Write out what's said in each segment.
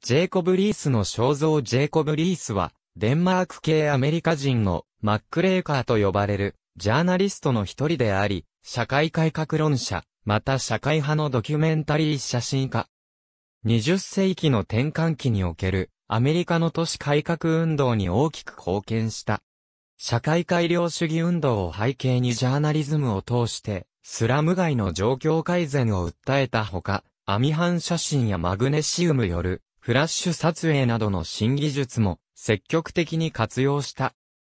ジェイコブ・リースの肖像ジェイコブ・リースは、デンマーク系アメリカ人のマックレーカーと呼ばれる、ジャーナリストの一人であり、社会改革論者、また社会派のドキュメンタリー写真家。20世紀の転換期における、アメリカの都市改革運動に大きく貢献した。社会改良主義運動を背景にジャーナリズムを通して、スラム街の状況改善を訴えたほか、網反写真やマグネシウムよるフラッシュ撮影などの新技術も積極的に活用した。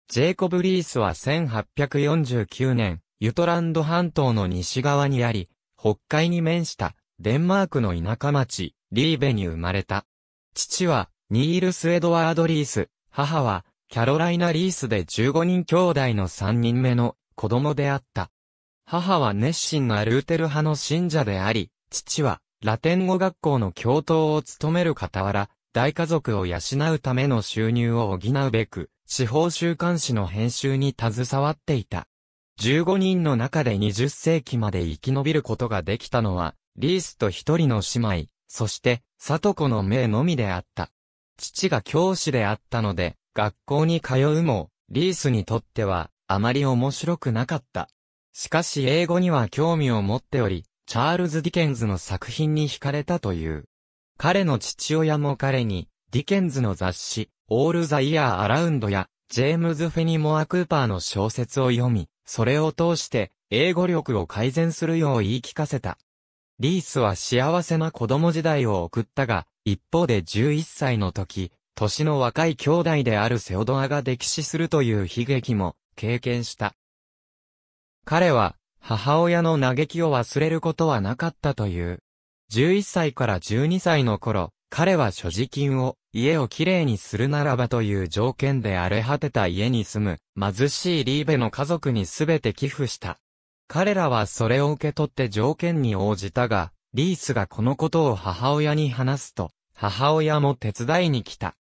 ジェイコブ・リースは1849年、ユトランド半島の西側にあり、北海に面したデンマークの田舎町、リーベに生まれた。父は、ニールス・エドワード・リース、母は、キャロライナ・リースで15人兄弟の3人目の子供であった。母は熱心なルーテル派の信者であり、父はラテン語学校の教頭を務める傍ら、大家族を養うための収入を補うべく、司法週刊誌の編集に携わっていた。15人の中で20世紀まで生き延びることができたのは、リースと一人の姉妹、そして、里子の姪のみであった。父が教師であったので、学校に通うも、リースにとっては、あまり面白くなかった。しかし英語には興味を持っており、チャールズ・ディケンズの作品に惹かれたという。彼の父親も彼に、ディケンズの雑誌、オール・ザ・イヤー・アラウンドや、ジェームズ・フェニモア・クーパーの小説を読み、それを通して、英語力を改善するよう言い聞かせた。リースは幸せな子供時代を送ったが、一方で11歳の時、年の若い兄弟であるセオドアが溺死するという悲劇も経験した。彼は母親の嘆きを忘れることはなかったという。11歳から12歳の頃、彼は所持金を家をきれいにするならばという条件で荒れ果てた家に住む貧しいリーベの家族にすべて寄付した。彼らはそれを受け取って条件に応じたが、リースがこのことを母親に話すと、母親も手伝いに来た。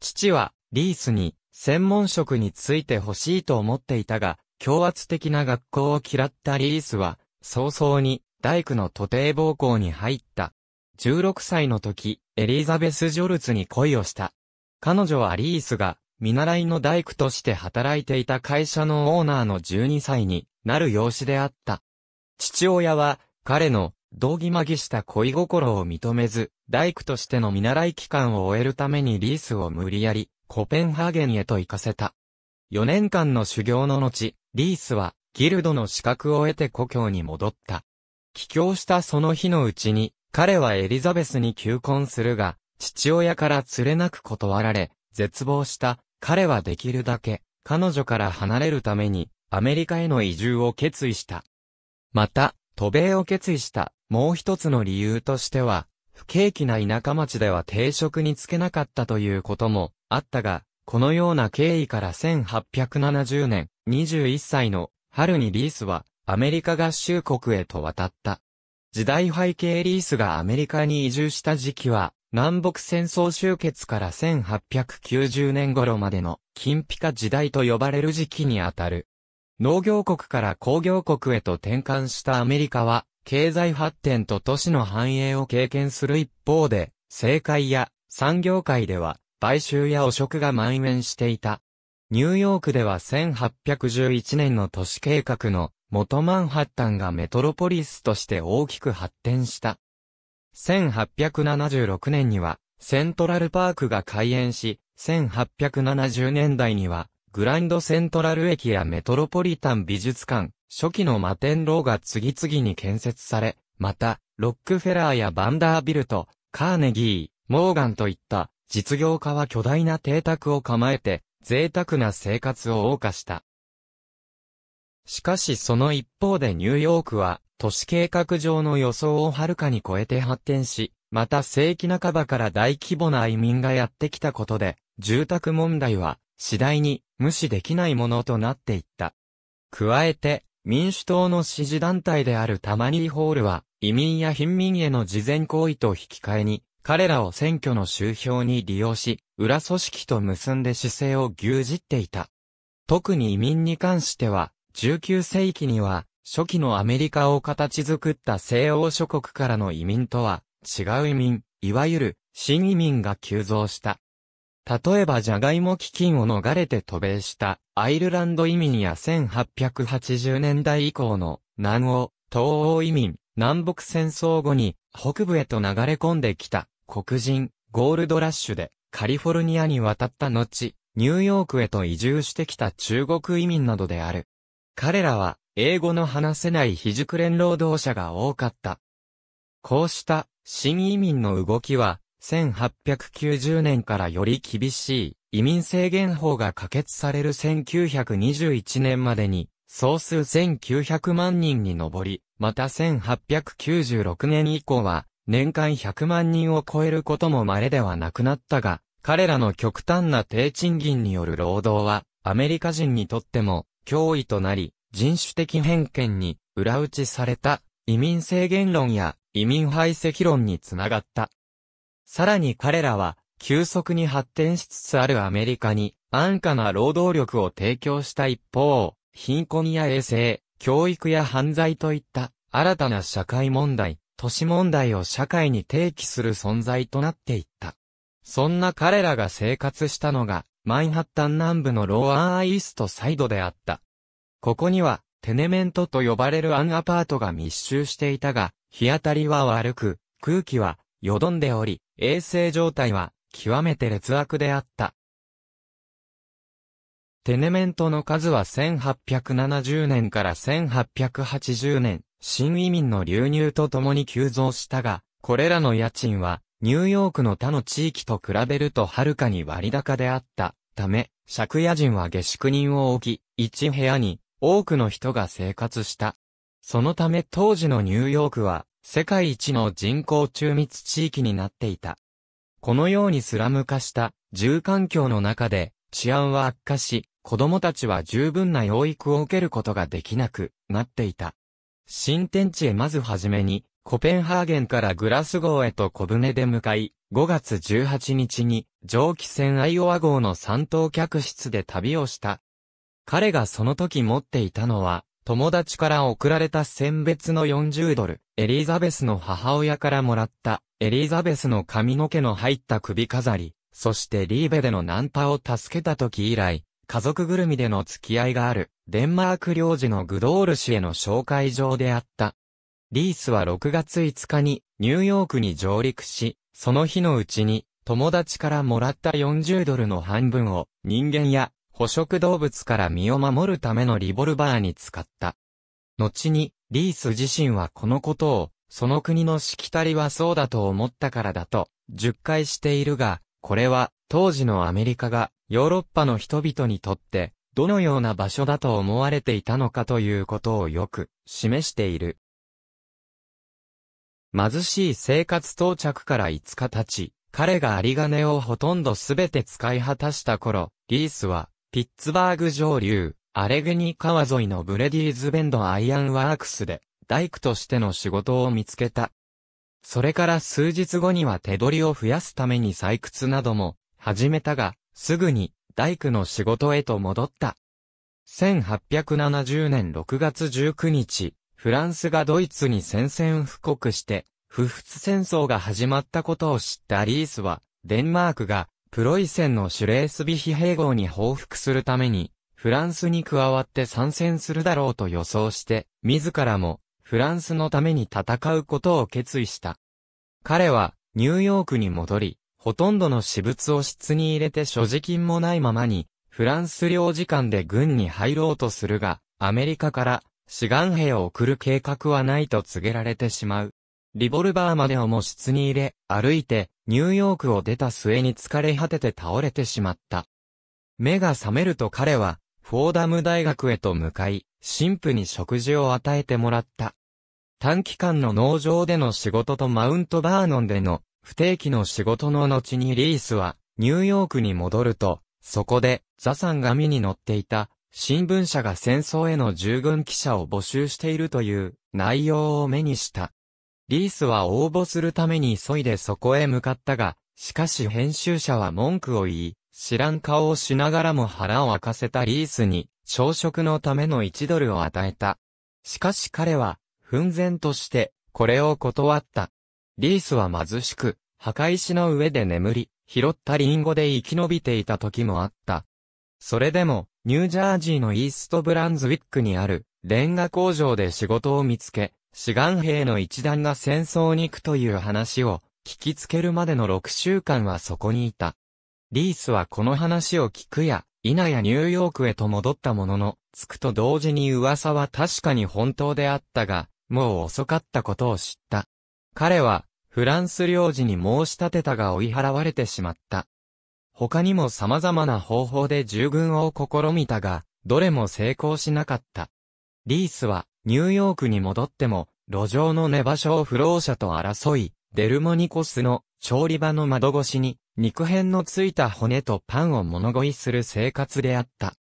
父は、リースに、専門職について欲しいと思っていたが、強圧的な学校を嫌ったリースは、早々に大工の徒弟暴行に入った。16歳の時、エリザベス・ジョルツに恋をした。彼女はリースが見習いの大工として働いていた会社のオーナーの12歳になる養子であった。父親は彼の道義まぎした恋心を認めず、大工としての見習い期間を終えるためにリースを無理やりコペンハーゲンへと行かせた。4年間の修行の後、リースは、ギルドの資格を得て故郷に戻った。帰郷したその日のうちに、彼はエリザベスに求婚するが、父親から連れなく断られ、絶望した彼はできるだけ、彼女から離れるために、アメリカへの移住を決意した。また、渡米を決意したもう一つの理由としては、不景気な田舎町では定職に就けなかったということもあったが、このような経緯から1870年、21歳の春にリースはアメリカ合衆国へと渡った。時代背景リースがアメリカに移住した時期は、南北戦争終結から1890年頃までの金ピカ時代と呼ばれる時期にあたる。農業国から工業国へと転換したアメリカは、経済発展と都市の繁栄を経験する一方で、政界や産業界では買収や汚職が蔓延していた。ニューヨークでは1811年の都市計画の元マンハッタンがメトロポリスとして大きく発展した。1876年にはセントラルパークが開園し、1870年代にはグランドセントラル駅やメトロポリタン美術館、初期の摩天楼が次々に建設され、また、ロックフェラーやバンダービルト、カーネギー、モーガンといった実業家は巨大な邸宅を構えて、贅沢な生活を謳歌した。しかしその一方でニューヨークは、都市計画上の予想をはるかに超えて発展し、また世紀半ばから大規模な移民がやってきたことで、住宅問題は次第に無視できないものとなっていった。加えて、民主党の支持団体であるタマニーホールは、移民や貧民への事前行為と引き換えに、彼らを選挙の集票に利用し、裏組織と結んで姿勢を牛耳っていた。特に移民に関しては、19世紀には、初期のアメリカを形作った西欧諸国からの移民とは、違う移民、いわゆる新移民が急増した。例えばジャガイモ飢饉を逃れて渡米したアイルランド移民や1880年代以降の南欧、東欧移民、南北戦争後に北部へと流れ込んできた黒人、ゴールドラッシュでカリフォルニアに渡った後、ニューヨークへと移住してきた中国移民などである。彼らは英語の話せない非熟練労働者が多かった。こうした新移民の動きは1890年からより厳しい移民制限法が可決される1921年までに総数1900万人に上り、また1896年以降は年間100万人を超えることも稀ではなくなったが、彼らの極端な低賃金による労働はアメリカ人にとっても脅威となり、人種的偏見に裏打ちされた移民制限論や移民排斥論につながった。さらに彼らは、急速に発展しつつあるアメリカに、安価な労働力を提供した一方、貧困や衛生、教育や犯罪といった新たな社会問題、都市問題を社会に提起する存在となっていった。そんな彼らが生活したのが、マンハッタン南部のローアーイーストサイドであった。ここには、テネメントと呼ばれるアンアパートが密集していたが、日当たりは悪く、空気はよどんでおり、衛生状態は極めて劣悪であった。テネメントの数は1870年から1880年、新移民の流入とともに急増したが、これらの家賃はニューヨークの他の地域と比べるとはるかに割高であったため、借家人は下宿人を置き、一部屋に多くの人が生活した。そのため当時のニューヨークは世界一の人口中密地域になっていた。このようにスラム化した住環境の中で治安は悪化し、子供たちは十分な養育を受けることができなくなっていた。新天地へまずはじめに、コペンハーゲンからグラスゴーへと小舟で向かい、5月18日に蒸気船アイオワ号の三等客室で旅をした。彼がその時持っていたのは、友達から送られた選別の40ドル、エリザベスの母親からもらった、エリザベスの髪の毛の入った首飾り、そしてリーベでのナンパを助けた時以来、家族ぐるみでの付き合いがある、デンマーク領事のグドール氏への紹介状であった。リースは6月5日にニューヨークに上陸し、その日のうちに友達からもらった40ドルの半分を人間や捕食動物から身を守るためのリボルバーに使った。後にリース自身はこのことを、その国のしきたりはそうだと思ったからだと、述懐しているが、これは、当時のアメリカが、ヨーロッパの人々にとって、どのような場所だと思われていたのかということをよく、示している。貧しい生活到着から5日経ち、彼が有り金をほとんどすべて使い果たした頃、リースは、ピッツバーグ上流、アレグニ川沿いのブレディーズベンドアイアンワークスで、大工としての仕事を見つけた。それから数日後には手取りを増やすために採掘なども始めたが、すぐに大工の仕事へと戻った。1870年6月19日、フランスがドイツに宣戦布告して、不仏戦争が始まったことを知ったリースは、デンマークがプロイセンのシュレースビヒ併合に報復するために、フランスに加わって参戦するだろうと予想して、自らもフランスのために戦うことを決意した。彼はニューヨークに戻り、ほとんどの私物を室に入れて所持金もないままに、フランス領事館で軍に入ろうとするが、アメリカから志願兵を送る計画はないと告げられてしまう。リボルバーまでをも室に入れ、歩いて、ニューヨークを出た末に疲れ果てて倒れてしまった。目が覚めると彼は、フォーダム大学へと向かい、神父に食事を与えてもらった。短期間の農場での仕事とマウントバーノンでの不定期の仕事の後にリースはニューヨークに戻ると、そこでザサン紙に載っていた新聞社が戦争への従軍記者を募集しているという内容を目にした。リースは応募するために急いでそこへ向かったが、しかし編集者は文句を言い、知らん顔をしながらも腹を明かせたリースに、朝食のための1ドルを与えた。しかし彼は、奮然として、これを断った。リースは貧しく、墓石の上で眠り、拾ったリンゴで生き延びていた時もあった。それでも、ニュージャージーのイーストブランズウィックにある、レンガ工場で仕事を見つけ、志願兵の一団が戦争に行くという話を聞きつけるまでの6週間はそこにいた。リースはこの話を聞くや、否やニューヨークへと戻ったものの、着くと同時に噂は確かに本当であったが、もう遅かったことを知った。彼は、フランス領事に申し立てたが追い払われてしまった。他にも様々な方法で従軍を試みたが、どれも成功しなかった。リースは、ニューヨークに戻っても、路上の寝場所を不老者と争い、デルモニコスの調理場の窓越しに、肉片のついた骨とパンを物乞いする生活であった。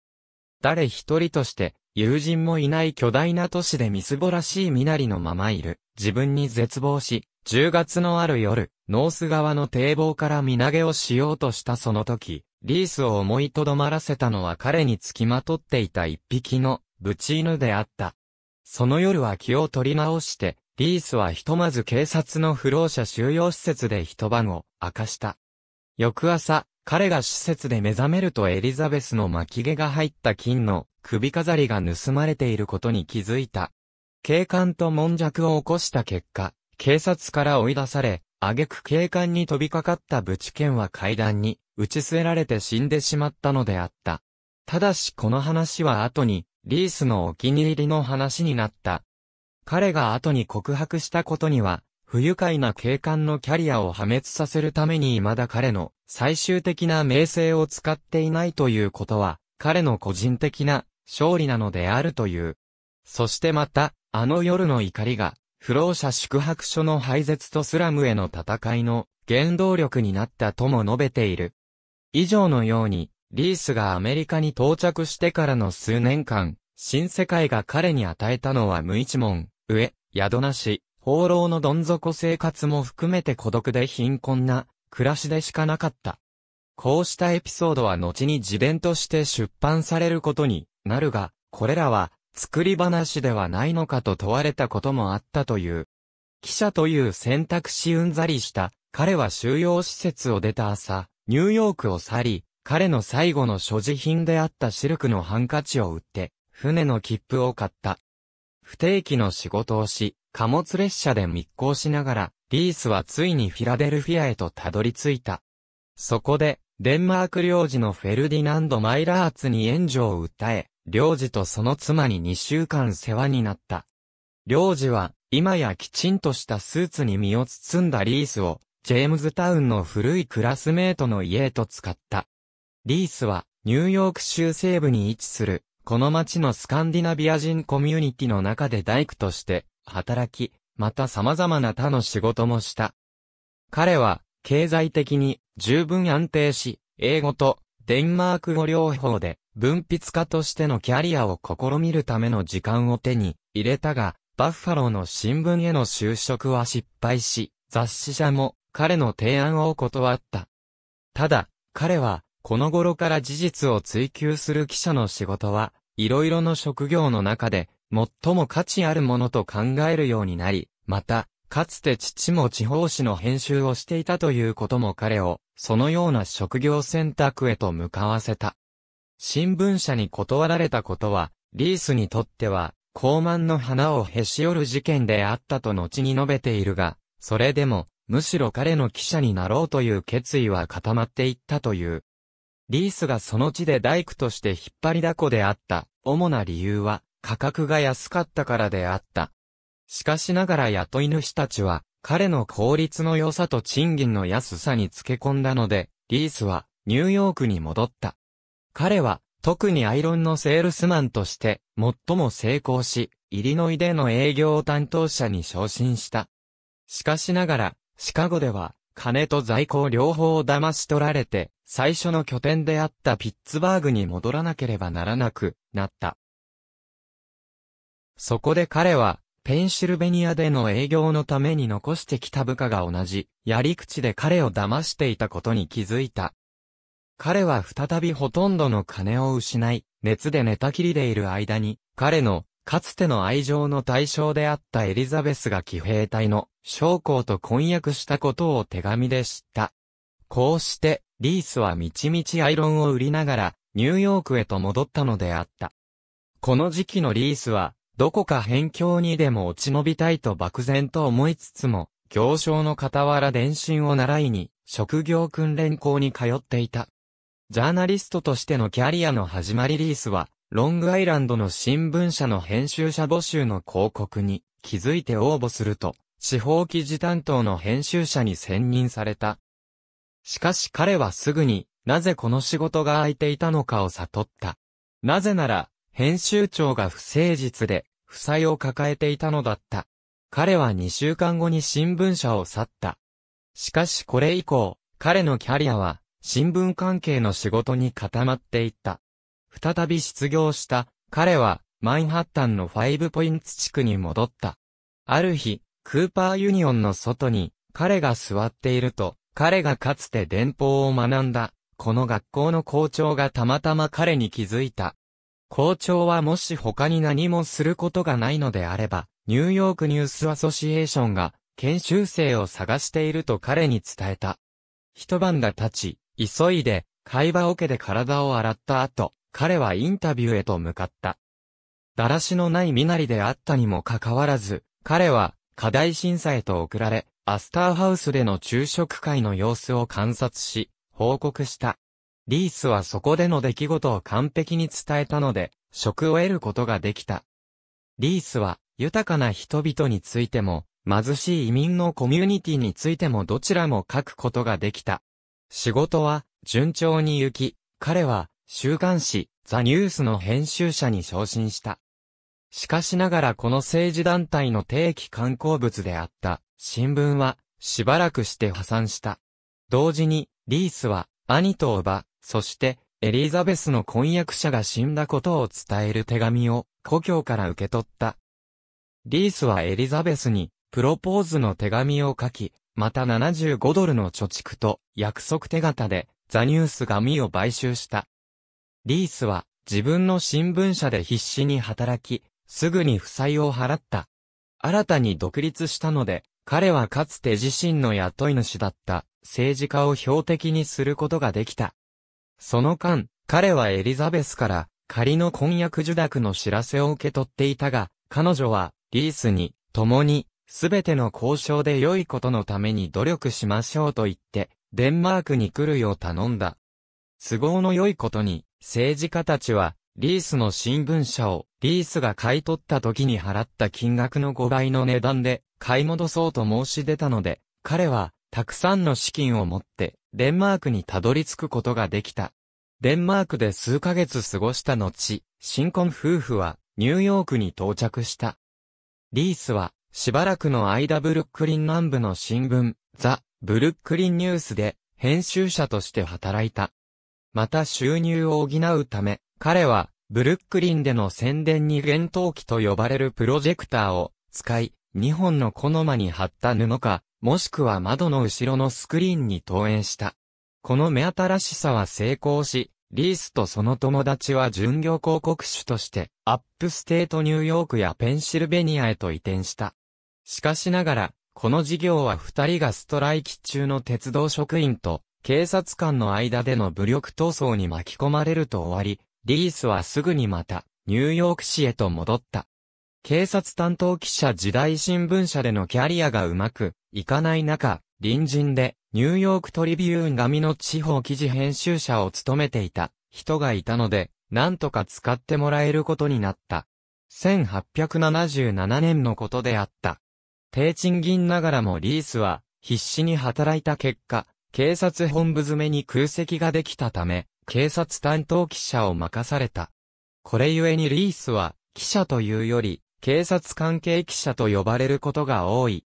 誰一人として、友人もいない巨大な都市でみすぼらしい身なりのままいる、自分に絶望し、10月のある夜、ノース側の堤防から身投げをしようとしたその時、リースを思いとどまらせたのは彼につきまとっていた一匹のブチ犬であった。その夜は気を取り直して、リースはひとまず警察の不老者収容施設で一晩を明かした。翌朝、彼が施設で目覚めるとエリザベスの巻き毛が入った金の首飾りが盗まれていることに気づいた。警官と悶弱を起こした結果、警察から追い出され、挙句警官に飛びかかったブチケンは階段に打ち据えられて死んでしまったのであった。ただしこの話は後にリースのお気に入りの話になった。彼が後に告白したことには、不愉快な警官のキャリアを破滅させるために未だ彼の最終的な名声を使っていないということは、彼の個人的な勝利なのであるという。そしてまた、あの夜の怒りが、不老者宿泊所の廃絶とスラムへの戦いの原動力になったとも述べている。以上のように、リースがアメリカに到着してからの数年間、新世界が彼に与えたのは無一文、上、宿なし、放浪のどん底生活も含めて孤独で貧困な暮らしでしかなかった。こうしたエピソードは後に自伝として出版されることになるが、これらは作り話ではないのかと問われたこともあったという。記者という選択肢うんざりした彼は収容施設を出た朝、ニューヨークを去り、彼の最後の所持品であったシルクのハンカチを売って、船の切符を買った。不定期の仕事をし、貨物列車で密航しながら、リースはついにフィラデルフィアへとたどり着いた。そこで、デンマーク領事のフェルディナンド・マイラーツに援助を訴え、領事とその妻に2週間世話になった。領事は、今やきちんとしたスーツに身を包んだリースを、ジェームズタウンの古いクラスメートの家へと使った。リースは、ニューヨーク州西部に位置する、この町のスカンディナビア人コミュニティの中で大工として働き、また様々な他の仕事もした。彼は、経済的に十分安定し、英語とデンマーク語両方で文筆家としてのキャリアを試みるための時間を手に入れたが、バッファローの新聞への就職は失敗し、雑誌社も彼の提案を断った。ただ、彼はこの頃から事実を追求する記者の仕事は、いろいろの職業の中で、最も価値あるものと考えるようになり、また、かつて父も地方紙の編集をしていたということも彼を、そのような職業選択へと向かわせた。新聞社に断られたことは、リースにとっては、高慢の花をへし折る事件であったと後に述べているが、それでも、むしろ彼の記者になろうという決意は固まっていったという。リースがその地で大工として引っ張りだこであった主な理由は価格が安かったからであった。しかしながら雇い主たちは彼の効率の良さと賃金の安さにつけ込んだので、リースはニューヨークに戻った。彼は特にアイロンのセールスマンとして最も成功し、イリノイでの営業担当者に昇進した。しかしながら、シカゴでは金と在庫両方を騙し取られて、最初の拠点であったピッツバーグに戻らなければならなくなった。そこで彼は、ペンシルベニアでの営業のために残してきた部下が同じ、やり口で彼を騙していたことに気づいた。彼は再びほとんどの金を失い、熱で寝たきりでいる間に、彼のかつての愛情の対象であったエリザベスが騎兵隊の将校と婚約したことを手紙で知った。こうして、リースはみちみちアイロンを売りながら、ニューヨークへと戻ったのであった。この時期のリースは、どこか辺境にでも落ち延びたいと漠然と思いつつも、行商の傍ら電信を習いに、職業訓練校に通っていた。ジャーナリストとしてのキャリアの始まりリースは、ロングアイランドの新聞社の編集者募集の広告に気づいて応募すると、地方記事担当の編集者に選任された。しかし彼はすぐになぜこの仕事が空いていたのかを悟った。なぜなら、編集長が不誠実で、負債を抱えていたのだった。彼は2週間後に新聞社を去った。しかしこれ以降、彼のキャリアは、新聞関係の仕事に固まっていった。再び失業した、彼は、マンハッタンのファイブポインツ地区に戻った。ある日、クーパーユニオンの外に、彼が座っていると、彼がかつて電報を学んだ、この学校の校長がたまたま彼に気づいた。校長はもし他に何もすることがないのであれば、ニューヨークニュースアソシエーションが研修生を探していると彼に伝えた。一晩が経ち、急いで会話桶で体を洗った後、彼はインタビューへと向かった。だらしのない身なりであったにもかかわらず、彼は課題審査へと送られ、アスターハウスでの昼食会の様子を観察し、報告した。リースはそこでの出来事を完璧に伝えたので、職を得ることができた。リースは、豊かな人々についても、貧しい移民のコミュニティについてもどちらも書くことができた。仕事は、順調に行き、彼は、週刊誌、ザ・ニュースの編集者に昇進した。しかしながらこの政治団体の定期刊行物であった、新聞は、しばらくして破産した。同時に、リースは、兄とおば、そして、エリザベスの婚約者が死んだことを伝える手紙を故郷から受け取った。リースはエリザベスにプロポーズの手紙を書き、また75ドルの貯蓄と約束手形でザニュース紙を買収した。リースは自分の新聞社で必死に働き、すぐに負債を払った。新たに独立したので、彼はかつて自身の雇い主だった政治家を標的にすることができた。その間、彼はエリザベスから仮の婚約受諾の知らせを受け取っていたが、彼女はリースに共にすべての交渉で良いことのために努力しましょうと言ってデンマークに来るよう頼んだ。都合の良いことに政治家たちはリースの新聞社をリースが買い取った時に払った金額の5倍の値段で買い戻そうと申し出たので、彼はたくさんの資金を持ってデンマークにたどり着くことができた。デンマークで数ヶ月過ごした後、新婚夫婦はニューヨークに到着した。リースはしばらくの間ブルックリン南部の新聞、ザ・ブルックリンニュースで編集者として働いた。また収入を補うため、彼はブルックリンでの宣伝に幻灯機と呼ばれるプロジェクターを使い、2本のコノマに貼った布か、もしくは窓の後ろのスクリーンに投影した。この目新しさは成功し、リースとその友達は巡業広告主として、アップステートニューヨークやペンシルベニアへと移転した。しかしながら、この事業は二人がストライキ中の鉄道職員と警察官の間での武力闘争に巻き込まれると終わり、リースはすぐにまたニューヨーク市へと戻った。警察担当記者時代新聞社でのキャリアがうまくいかない中、隣人でニューヨークトリビューン紙の地方記事編集者を務めていた人がいたので、なんとか使ってもらえることになった。1877年のことであった。低賃金ながらもリースは必死に働いた結果、警察本部詰めに空席ができたため、警察担当記者を任された。これゆえにリースは記者というより警察関係記者と呼ばれることが多い。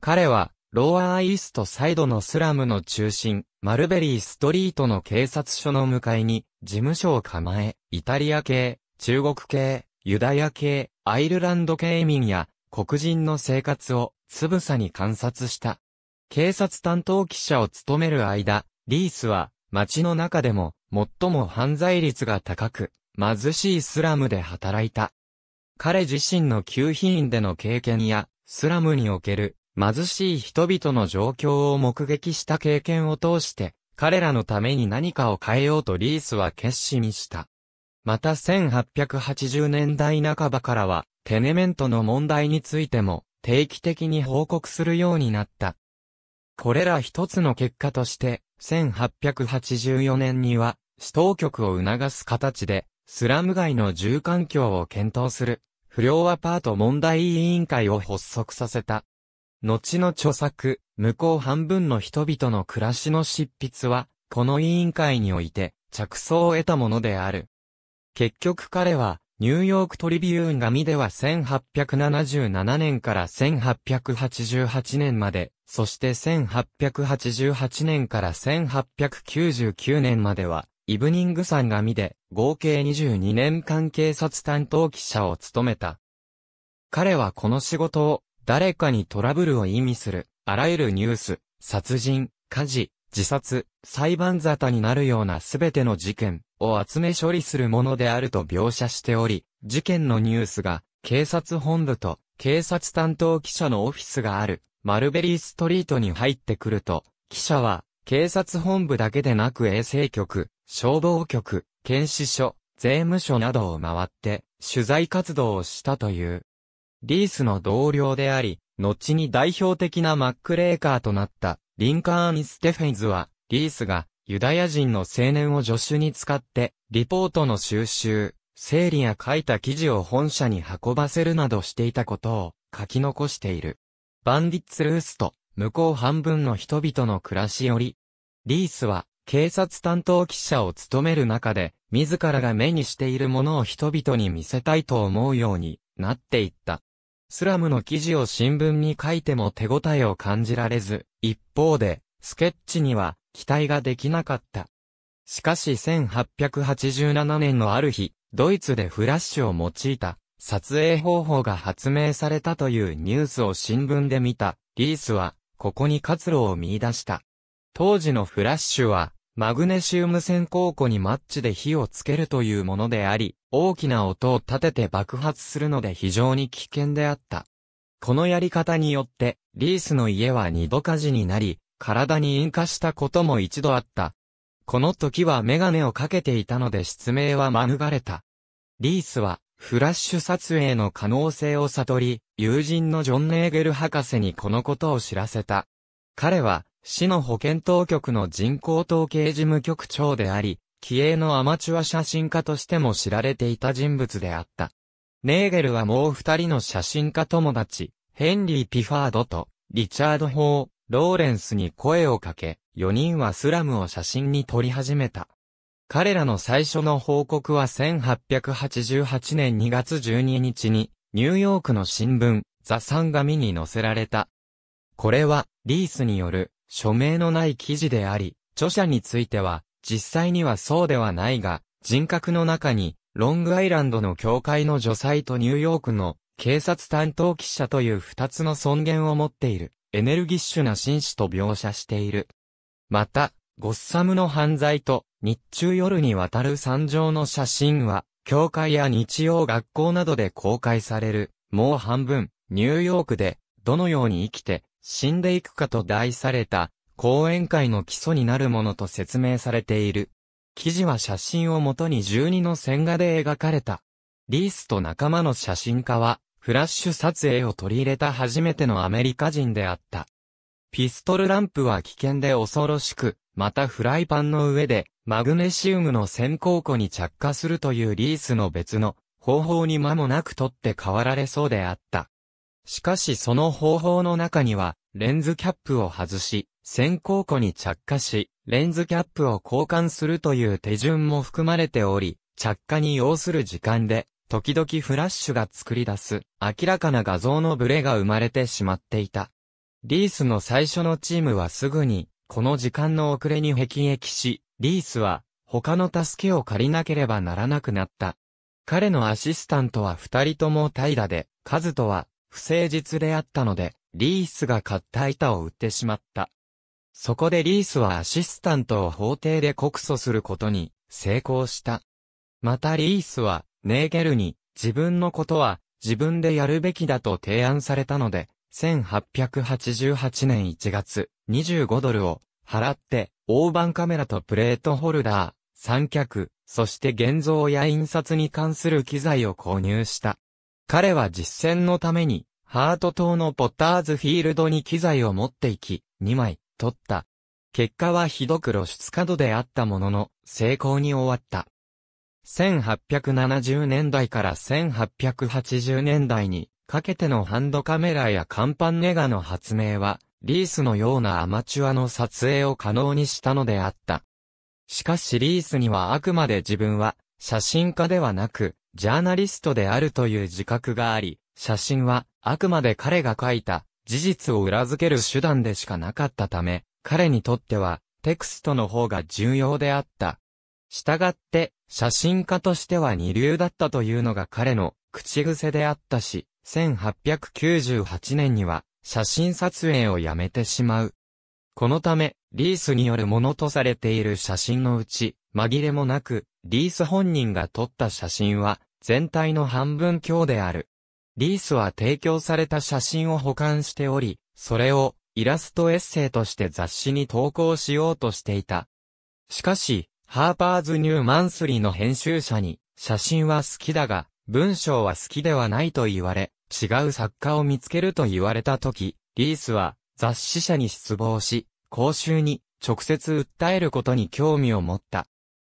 彼は、ローアーイーストサイドのスラムの中心、マルベリーストリートの警察署の向かいに、事務所を構え、イタリア系、中国系、ユダヤ系、アイルランド系移民や、黒人の生活を、つぶさに観察した。警察担当記者を務める間、リースは、街の中でも、最も犯罪率が高く、貧しいスラムで働いた。彼自身の旧品院での経験や、スラムにおける貧しい人々の状況を目撃した経験を通して、彼らのために何かを変えようとリースは決心した。また1880年代半ばからは、テネメントの問題についても、定期的に報告するようになった。これら一つの結果として、1884年には、市当局を促す形で、スラム街の住環境を検討する、不良アパート問題委員会を発足させた。後の著作、向こう半分の人々の暮らしの執筆は、この委員会において、着想を得たものである。結局彼は、ニューヨークトリビューン紙では1877年から1888年まで、そして1888年から1899年までは、イブニングサン紙で合計22年間警察担当記者を務めた。彼はこの仕事を誰かにトラブルを意味する、あらゆるニュース、殺人、火事、自殺、裁判沙汰になるようなすべての事件を集め処理するものであると描写しており、事件のニュースが警察本部と警察担当記者のオフィスがあるマルベリーストリートに入ってくると、記者は警察本部だけでなく衛生局、消防局、検視所、税務署などを回って取材活動をしたという。リースの同僚であり、後に代表的なマックレーカーとなったリンカーン・ステフェンズは、リースがユダヤ人の青年を助手に使って、リポートの収集、整理や書いた記事を本社に運ばせるなどしていたことを書き残している。バンディッツルースと向こう半分の人々の暮らしより、リースは警察担当記者を務める中で、自らが目にしているものを人々に見せたいと思うようになっていった。スラムの記事を新聞に書いても手応えを感じられず、一方で、スケッチには期待ができなかった。しかし1887年のある日、ドイツでフラッシュを用いた撮影方法が発明されたというニュースを新聞で見たリースは、ここに活路を見出した。当時のフラッシュは、マグネシウム線鉱庫にマッチで火をつけるというものであり、大きな音を立てて爆発するので非常に危険であった。このやり方によって、リースの家は二度火事になり、体に引火したことも一度あった。この時はメガネをかけていたので失明は免れた。リースは、フラッシュ撮影の可能性を悟り、友人のジョン・ネーゲル博士にこのことを知らせた。彼は、市の保健当局の人口統計事務局長であり、気鋭のアマチュア写真家としても知られていた人物であった。ネーゲルはもう二人の写真家友達、ヘンリー・ピファードと、リチャード・ホー、ローレンスに声をかけ、4人はスラムを写真に撮り始めた。彼らの最初の報告は1888年2月12日に、ニューヨークの新聞、ザ・サン紙に載せられた。これは、リースによる、署名のない記事であり、著者については、実際にはそうではないが、人格の中に、ロングアイランドの教会の女才とニューヨークの警察担当記者という二つの尊厳を持っている、エネルギッシュな紳士と描写している。また、ゴッサムの犯罪と日中夜にわたる惨状の写真は、教会や日曜学校などで公開される、もう半分、ニューヨークで、どのように生きて、死んでいくかと題された、講演会の基礎になるものと説明されている。記事は写真をもとに12の線画で描かれた。リースと仲間の写真家は、フラッシュ撮影を取り入れた初めてのアメリカ人であった。ピストルランプは危険で恐ろしく、またフライパンの上で、マグネシウムの線香庫に着火するというリースの別の方法に間もなく取って変わられそうであった。しかしその方法の中には、レンズキャップを外し、先行庫に着火し、レンズキャップを交換するという手順も含まれており、着火に要する時間で、時々フラッシュが作り出す、明らかな画像のブレが生まれてしまっていた。リースの最初のチームはすぐに、この時間の遅れに辟易し、リースは、他の助けを借りなければならなくなった。彼のアシスタントは二人とも怠惰で、カズとは不誠実であったので、リースが買った板を売ってしまった。そこでリースはアシスタントを法廷で告訴することに成功した。またリースはネーゲルに自分のことは自分でやるべきだと提案されたので、1888年1月、25ドルを払って、大判カメラとプレートホルダー、三脚、そして現像や印刷に関する機材を購入した。彼は実践のために、ハート島のポッターズフィールドに機材を持っていき、2枚、撮った。結果はひどく露出角度であったものの、成功に終わった。1870年代から1880年代にかけてのハンドカメラや甲板ネガの発明は、リースのようなアマチュアの撮影を可能にしたのであった。しかしリースにはあくまで自分は写真家ではなく、ジャーナリストであるという自覚があり、写真はあくまで彼が書いた事実を裏付ける手段でしかなかったため、彼にとってはテクストの方が重要であった。したがって、写真家としては二流だったというのが彼の口癖であったし、1898年には写真撮影をやめてしまう。このため、リースによるものとされている写真のうち、紛れもなく、リース本人が撮った写真は、全体の半分強である。リースは提供された写真を保管しており、それをイラストエッセイとして雑誌に投稿しようとしていた。しかし、ハーパーズニューマンスリーの編集者に、写真は好きだが、文章は好きではないと言われ、違う作家を見つけると言われたとき、リースは雑誌社に失望し、公衆に直接訴えることに興味を持った。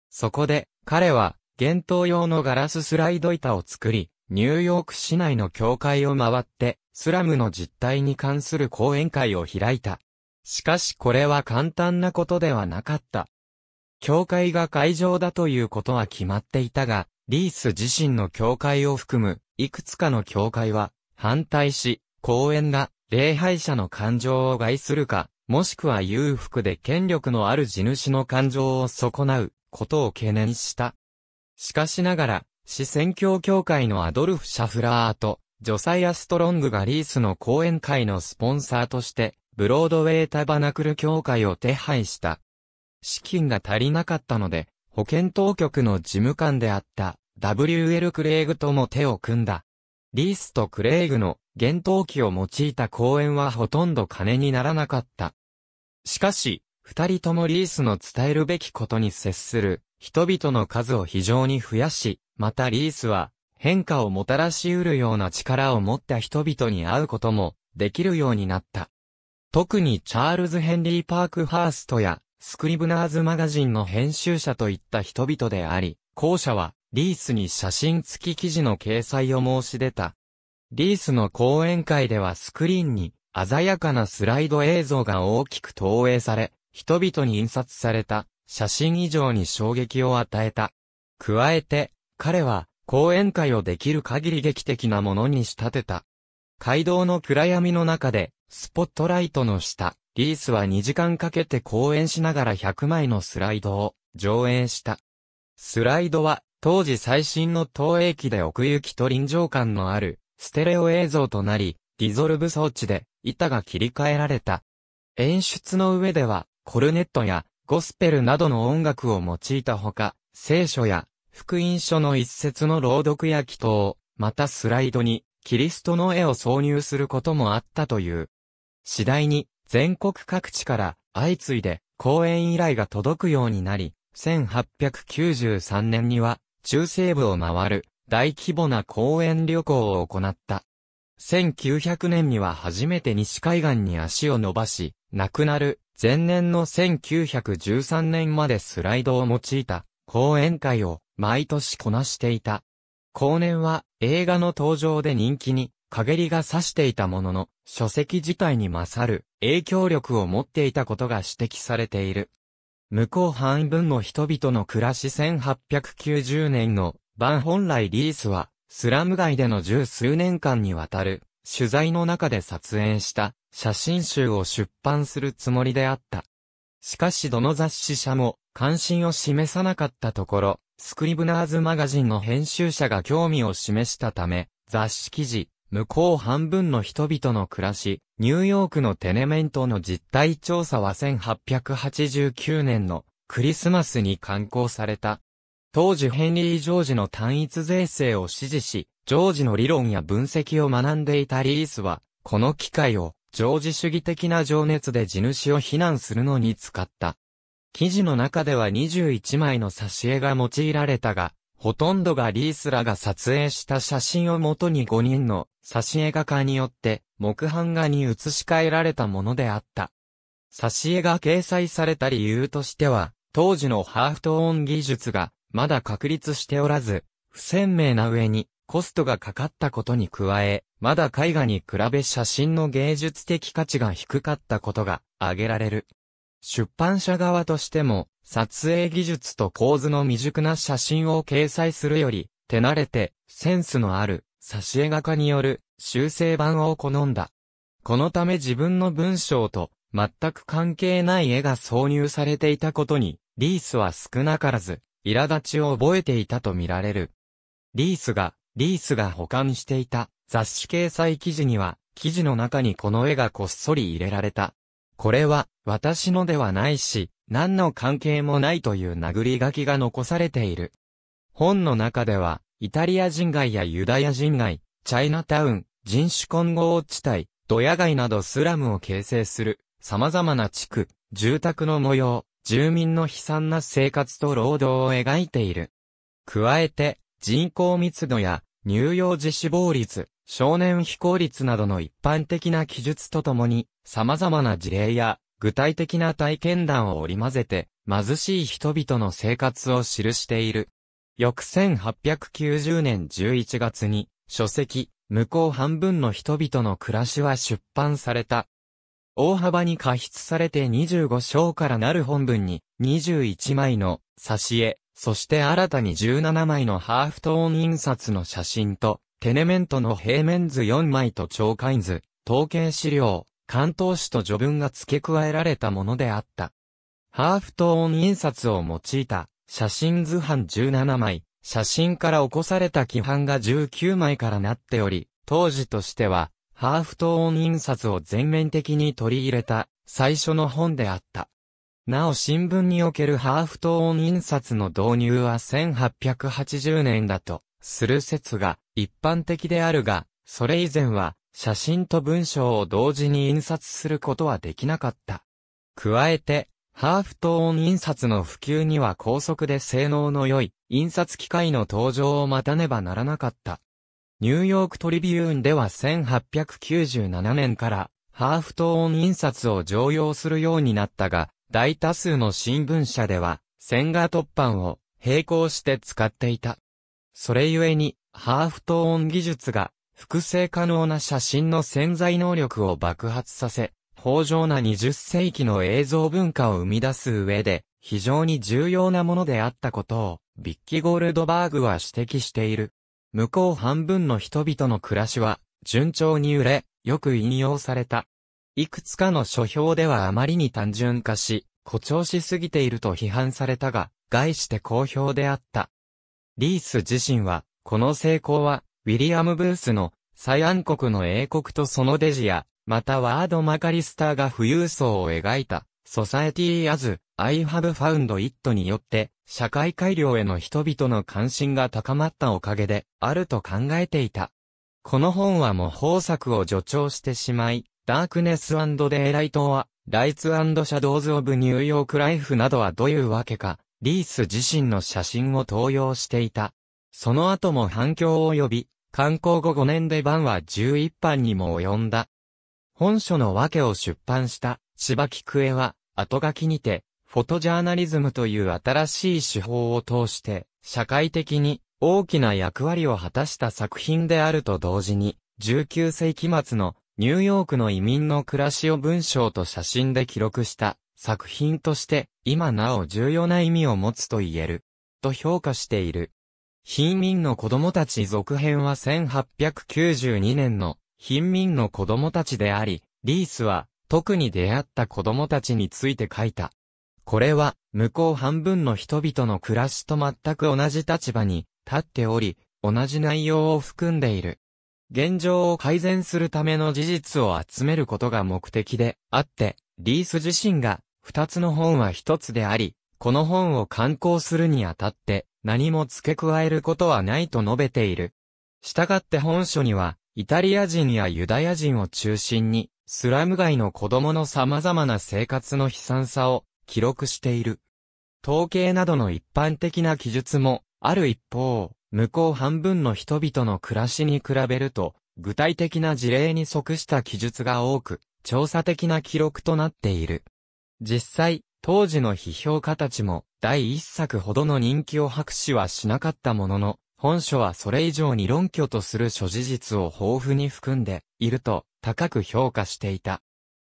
そこで、彼は、幻灯用のガラススライド板を作り、ニューヨーク市内の教会を回って、スラムの実態に関する講演会を開いた。しかしこれは簡単なことではなかった。教会が会場だということは決まっていたが、リース自身の教会を含む、いくつかの教会は、反対し、講演が、礼拝者の感情を害するか、もしくは裕福で権力のある地主の感情を損なうことを懸念した。しかしながら、市宣教協会のアドルフ・シャフラーと、ジョサイア・ストロングがリースの講演会のスポンサーとして、ブロードウェイタバナクル協会を手配した。資金が足りなかったので、保健当局の事務官であった W.L. クレイグとも手を組んだ。リースとクレイグの幻灯機を用いた公演はほとんど金にならなかった。しかし、二人ともリースの伝えるべきことに接する人々の数を非常に増やし、またリースは変化をもたらし得るような力を持った人々に会うこともできるようになった。特にチャールズ・ヘンリー・パークハーストやスクリブナーズマガジンの編集者といった人々であり、後者はリースに写真付き記事の掲載を申し出た。リースの講演会ではスクリーンに鮮やかなスライド映像が大きく投影され、人々に印刷された写真以上に衝撃を与えた。加えて、彼は講演会をできる限り劇的なものに仕立てた。街道の暗闇の中で、スポットライトの下、リースは2時間かけて講演しながら100枚のスライドを上演した。スライドは当時最新の投影機で奥行きと臨場感のあるステレオ映像となり、ディゾルブ装置で板が切り替えられた。演出の上ではコルネットやゴスペルなどの音楽を用いたほか、聖書や福音書の一節の朗読や祈祷、またスライドにキリストの絵を挿入することもあったという。次第に全国各地から相次いで講演依頼が届くようになり、1893年には中西部を回る大規模な講演旅行を行った。1900年には初めて西海岸に足を伸ばし、亡くなる前年の1913年までスライドを用いた講演会を毎年こなしていた。後年は映画の登場で人気に陰りが差していたものの、書籍自体に勝る影響力を持っていたことが指摘されている。向こう半分の人々の暮らし1890年の版本来リースは、スラム街での十数年間にわたる取材の中で撮影した写真集を出版するつもりであった。しかしどの雑誌社も関心を示さなかったところ、スクリブナーズマガジンの編集者が興味を示したため、雑誌記事、向こう半分の人々の暮らし、ニューヨークのテネメントの実態調査は1889年のクリスマスに刊行された。当時ヘンリー・ジョージの単一税制を支持し、ジョージの理論や分析を学んでいたリースは、この機会を、ジョージ主義的な情熱で地主を非難するのに使った。記事の中では21枚の挿絵が用いられたが、ほとんどがリースらが撮影した写真をもとに5人の挿絵画家によって木版画に写し替えられたものであった。挿絵が掲載された理由としては、当時のハーフトーン技術がまだ確立しておらず、不鮮明な上にコストがかかったことに加え、まだ絵画に比べ写真の芸術的価値が低かったことが挙げられる。出版社側としても、撮影技術と構図の未熟な写真を掲載するより、手慣れて、センスのある、挿絵画家による、修正版を好んだ。このため自分の文章と、全く関係ない絵が挿入されていたことに、リースは少なからず、苛立ちを覚えていたとみられる。リースが、リースが保管していた雑誌掲載記事には、記事の中にこの絵がこっそり入れられた。これは、私のではないし、何の関係もないという殴り書きが残されている。本の中では、イタリア人街やユダヤ人街、チャイナタウン、人種混合地帯、ドヤ街などスラムを形成する様々な地区、住宅の模様、住民の悲惨な生活と労働を描いている。加えて、人口密度や乳幼児死亡率、少年非行率などの一般的な記述とともに、様々な事例や具体的な体験談を織り交ぜて、貧しい人々の生活を記している。翌1890年11月に、書籍、向こう半分の人々の暮らしは出版された。大幅に加筆されて25章からなる本文に21枚の挿絵、そして新たに17枚のハーフトーン印刷の写真と、テネメントの平面図4枚と超過図、統計資料、関東紙と序文が付け加えられたものであった。ハーフトーン印刷を用いた写真図版17枚、写真から起こされた規範が19枚からなっており、当時としてはハーフトーン印刷を全面的に取り入れた最初の本であった。なお新聞におけるハーフトーン印刷の導入は1880年だとする説が一般的であるが、それ以前は写真と文章を同時に印刷することはできなかった。加えて、ハーフトーン印刷の普及には高速で性能の良い印刷機械の登場を待たねばならなかった。ニューヨークトリビューンでは1897年からハーフトーン印刷を常用するようになったが、大多数の新聞社では線画突版を並行して使っていた。それゆえに、ハーフトーン技術が複製可能な写真の潜在能力を爆発させ、豊穣な20世紀の映像文化を生み出す上で、非常に重要なものであったことを、ビッキー・ゴールドバーグは指摘している。向こう半分の人々の暮らしは、順調に売れ、よく引用された。いくつかの書評ではあまりに単純化し、誇張しすぎていると批判されたが、概して好評であった。リース自身は、この成功は、ウィリアム・ブースの、最暗黒の英国とそのデジや、またワード・マカリスターが富裕層を描いた、ソサエティアズ、I have found it によって、社会改良への人々の関心が高まったおかげで、あると考えていた。この本は模倣作を助長してしまい、ダークネスデイライトは、ライツシャドウズ・オブ・ニューヨーク・ライフなどはどういうわけか、リース自身の写真を投用していた。その後も反響を呼び、観光後5年で版は11版にも及んだ。本書の訳を出版した千葉菊江は、後書きにて、フォトジャーナリズムという新しい手法を通して、社会的に大きな役割を果たした作品であると同時に、19世紀末のニューヨークの移民の暮らしを文章と写真で記録した作品として今なお重要な意味を持つと言える、と評価している。貧民の子供たち続編は1892年の貧民の子供たちであり、リースは特に出会った子供たちについて書いた。これは、向こう半分の人々の暮らしと全く同じ立場に立っており、同じ内容を含んでいる。現状を改善するための事実を集めることが目的であって、リース自身が二つの本は一つであり、この本を刊行するにあたって何も付け加えることはないと述べている。したがって本書には、イタリア人やユダヤ人を中心に、スラム街の子供の様々な生活の悲惨さを記録している。統計などの一般的な記述もある一方、向こう半分の人々の暮らしに比べると、具体的な事例に即した記述が多く、調査的な記録となっている。実際、当時の批評家たちも、第一作ほどの人気を博士はしなかったものの、本書はそれ以上に論拠とする諸事実を豊富に含んでいると高く評価していた。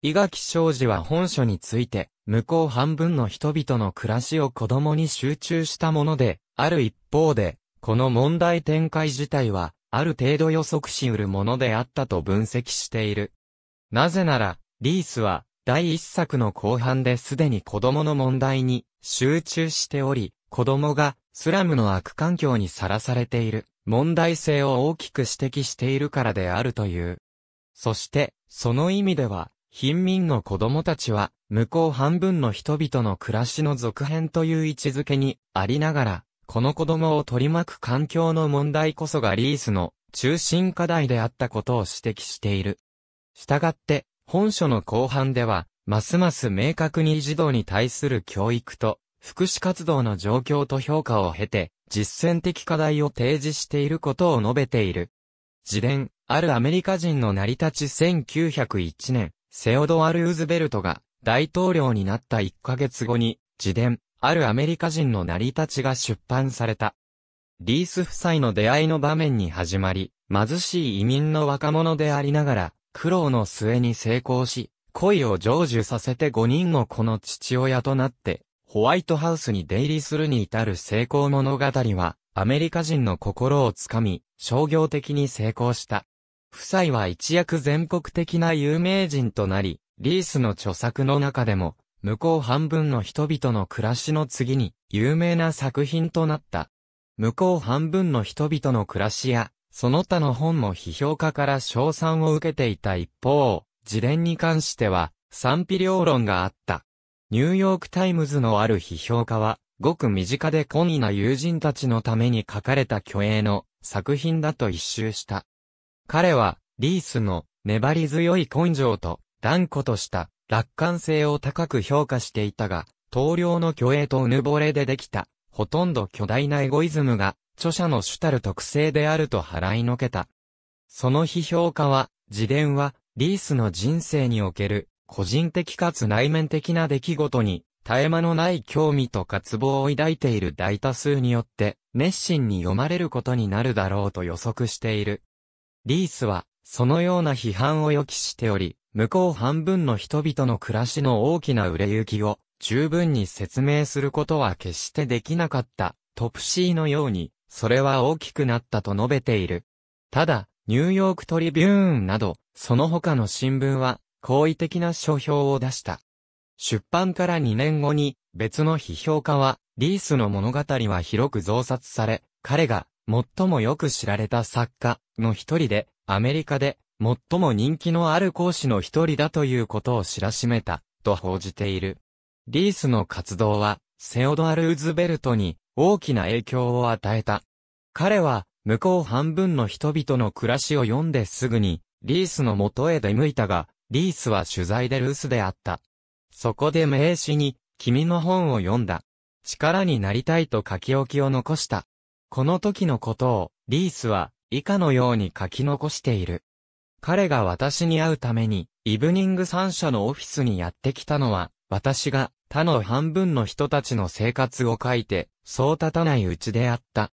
伊垣昌司は本書について、向こう半分の人々の暮らしを子供に集中したもので、ある一方で、この問題展開自体は、ある程度予測しうるものであったと分析している。なぜなら、リースは、第一作の後半ですでに子供の問題に集中しており、子供がスラムの悪環境にさらされている問題性を大きく指摘しているからであるという。そして、その意味では、貧民の子供たちは、向こう半分の人々の暮らしの続編という位置づけにありながら、この子供を取り巻く環境の問題こそがリースの中心課題であったことを指摘している。したがって、本書の後半では、ますます明確に児童に対する教育と福祉活動の状況と評価を経て、実践的課題を提示していることを述べている。自伝、あるアメリカ人の成り立ち1901年、セオドア・ルーズベルトが大統領になった1ヶ月後に、自伝、あるアメリカ人の成り立ちが出版された。リース夫妻の出会いの場面に始まり、貧しい移民の若者でありながら、苦労の末に成功し、恋を成就させて5人の子の父親となって、ホワイトハウスに出入りするに至る成功物語は、アメリカ人の心をつかみ、商業的に成功した。夫妻は一躍全国的な有名人となり、リースの著作の中でも、向こう半分の人々の暮らしの次に有名な作品となった。向こう半分の人々の暮らしや、その他の本も批評家から賞賛を受けていた一方、自伝に関しては賛否両論があった。ニューヨークタイムズのある批評家は、ごく身近で懇意な友人たちのために書かれた虚栄の作品だと一蹴した。彼は、リースの粘り強い根性と断固とした楽観性を高く評価していたが、棟梁の虚栄とうぬぼれでできた、ほとんど巨大なエゴイズムが、著者の主たる特性であると払いのけた。その批評家は、自伝は、リースの人生における、個人的かつ内面的な出来事に、絶え間のない興味と渇望を抱いている大多数によって、熱心に読まれることになるだろうと予測している。リースは、そのような批判を予期しており、向こう半分の人々の暮らしの大きな売れ行きを十分に説明することは決してできなかった。トプシーのように、それは大きくなったと述べている。ただ、ニューヨークトリビューンなど、その他の新聞は、好意的な書評を出した。出版から2年後に、別の批評家は、リースの物語は広く増刷され、彼が、最もよく知られた作家の一人で、アメリカで最も人気のある講師の一人だということを知らしめた、と報じている。リースの活動は、セオドア・ルーズベルトに大きな影響を与えた。彼は、向こう半分の人々の暮らしを読んですぐに、リースの元へ出向いたが、リースは取材でルースであった。そこで名詞に、君の本を読んだ。力になりたいと書き置きを残した。この時のことを、リースは、以下のように書き残している。彼が私に会うために、イブニング三社のオフィスにやってきたのは、私が他の半分の人たちの生活を書いて、そう立たないうちであった。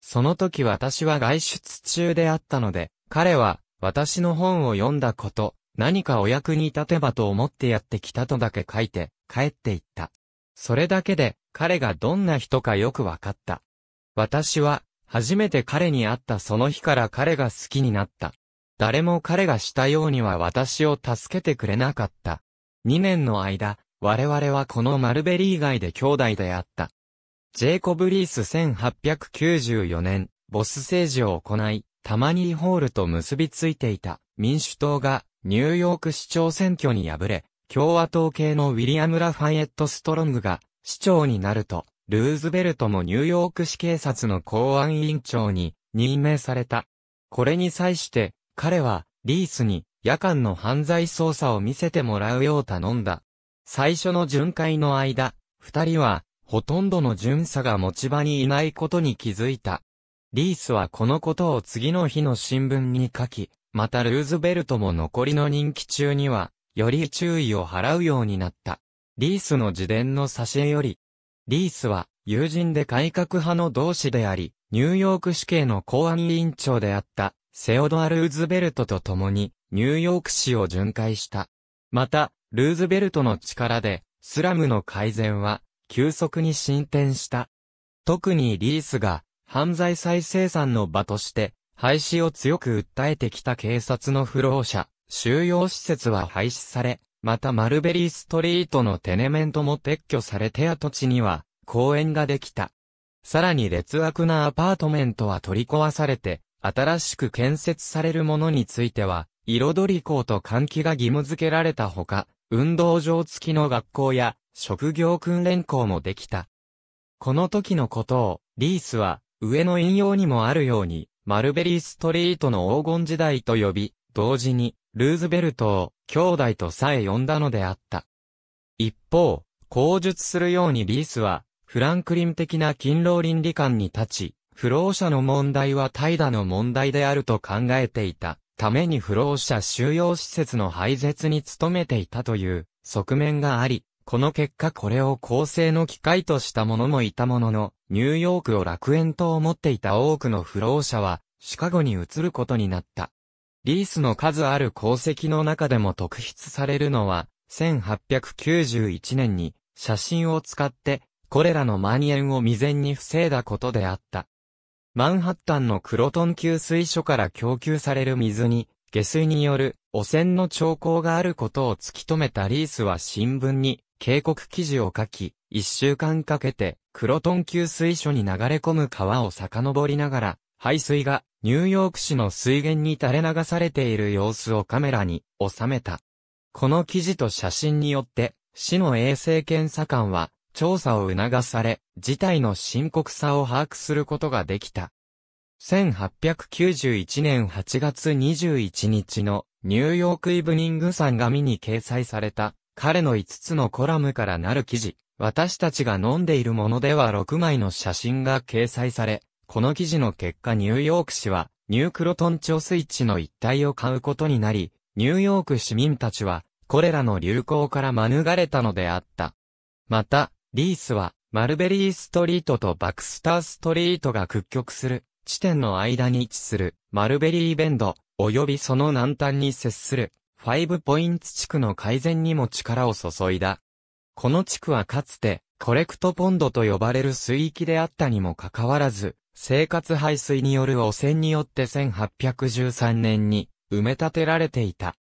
その時私は外出中であったので、彼は私の本を読んだこと、何かお役に立てばと思ってやってきたとだけ書いて、帰っていった。それだけで、彼がどんな人かよくわかった。私は、初めて彼に会ったその日から彼が好きになった。誰も彼がしたようには私を助けてくれなかった。2年の間、我々はこのマルベリー街で兄弟であった。ジェイコブ・リース1894年、ボス政治を行い、タマニーホールと結びついていた民主党がニューヨーク市長選挙に敗れ、共和党系のウィリアム・ラファイエット・ストロングが市長になると、ルーズベルトもニューヨーク市警察の公安委員長に任命された。これに際して、彼は、リースに、夜間の犯罪捜査を見せてもらうよう頼んだ。最初の巡回の間、二人は、ほとんどの巡査が持ち場にいないことに気づいた。リースはこのことを次の日の新聞に書き、またルーズベルトも残りの任期中には、より注意を払うようになった。リースの自伝の挿絵より、リースは友人で改革派の同志であり、ニューヨーク市警の公安委員長であったセオドア・ルーズベルトと共にニューヨーク市を巡回した。また、ルーズベルトの力でスラムの改善は急速に進展した。特にリースが犯罪再生産の場として廃止を強く訴えてきた警察の不老者、収容施設は廃止され、またマルベリーストリートのテネメントも撤去されて跡地には公園ができた。さらに劣悪なアパートメントは取り壊されて、新しく建設されるものについては、彩り校と換気が義務付けられたほか、運動場付きの学校や職業訓練校もできた。この時のことを、リースは、上の引用にもあるように、マルベリーストリートの黄金時代と呼び、同時に、ルーズベルトを兄弟とさえ呼んだのであった。一方、口述するようにリースは、フランクリン的な勤労倫理観に立ち、不老者の問題は怠惰の問題であると考えていた。ために不老者収容施設の廃絶に努めていたという側面があり、この結果これを構成の機会とした者もいたものの、ニューヨークを楽園と思っていた多くの不老者は、シカゴに移ることになった。リースの数ある功績の中でも特筆されるのは、1891年に写真を使ってこれらの蔓延を未然に防いだことであった。マンハッタンのクロトン給水所から供給される水に下水による汚染の兆候があることを突き止めたリースは新聞に警告記事を書き、一週間かけて、クロトン給水所に流れ込む川を遡りながら、排水がニューヨーク市の水源に垂れ流されている様子をカメラに収めた。この記事と写真によって、市の衛生検査官は、調査を促され、事態の深刻さを把握することができた。1891年8月21日のニューヨークイブニングサン紙に掲載された彼の5つのコラムからなる記事、私たちが飲んでいるものでは6枚の写真が掲載され、この記事の結果ニューヨーク市は、ニュークロトン貯水池の一帯を買うことになり、ニューヨーク市民たちは、これらの流行から免れたのであった。また、リースは、マルベリーストリートとバクスターストリートが屈曲する地点の間に位置するマルベリーベンド、及びその南端に接するファイブポインツ地区の改善にも力を注いだ。この地区はかつて、コレクトポンドと呼ばれる水域であったにもかかわらず、生活排水による汚染によって1813年に埋め立てられていた。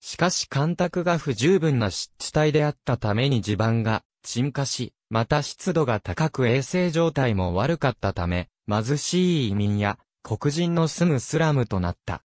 しかし干拓が不十分な湿地帯であったために地盤が沈下し、また湿度が高く衛生状態も悪かったため、貧しい移民や黒人の住むスラムとなった。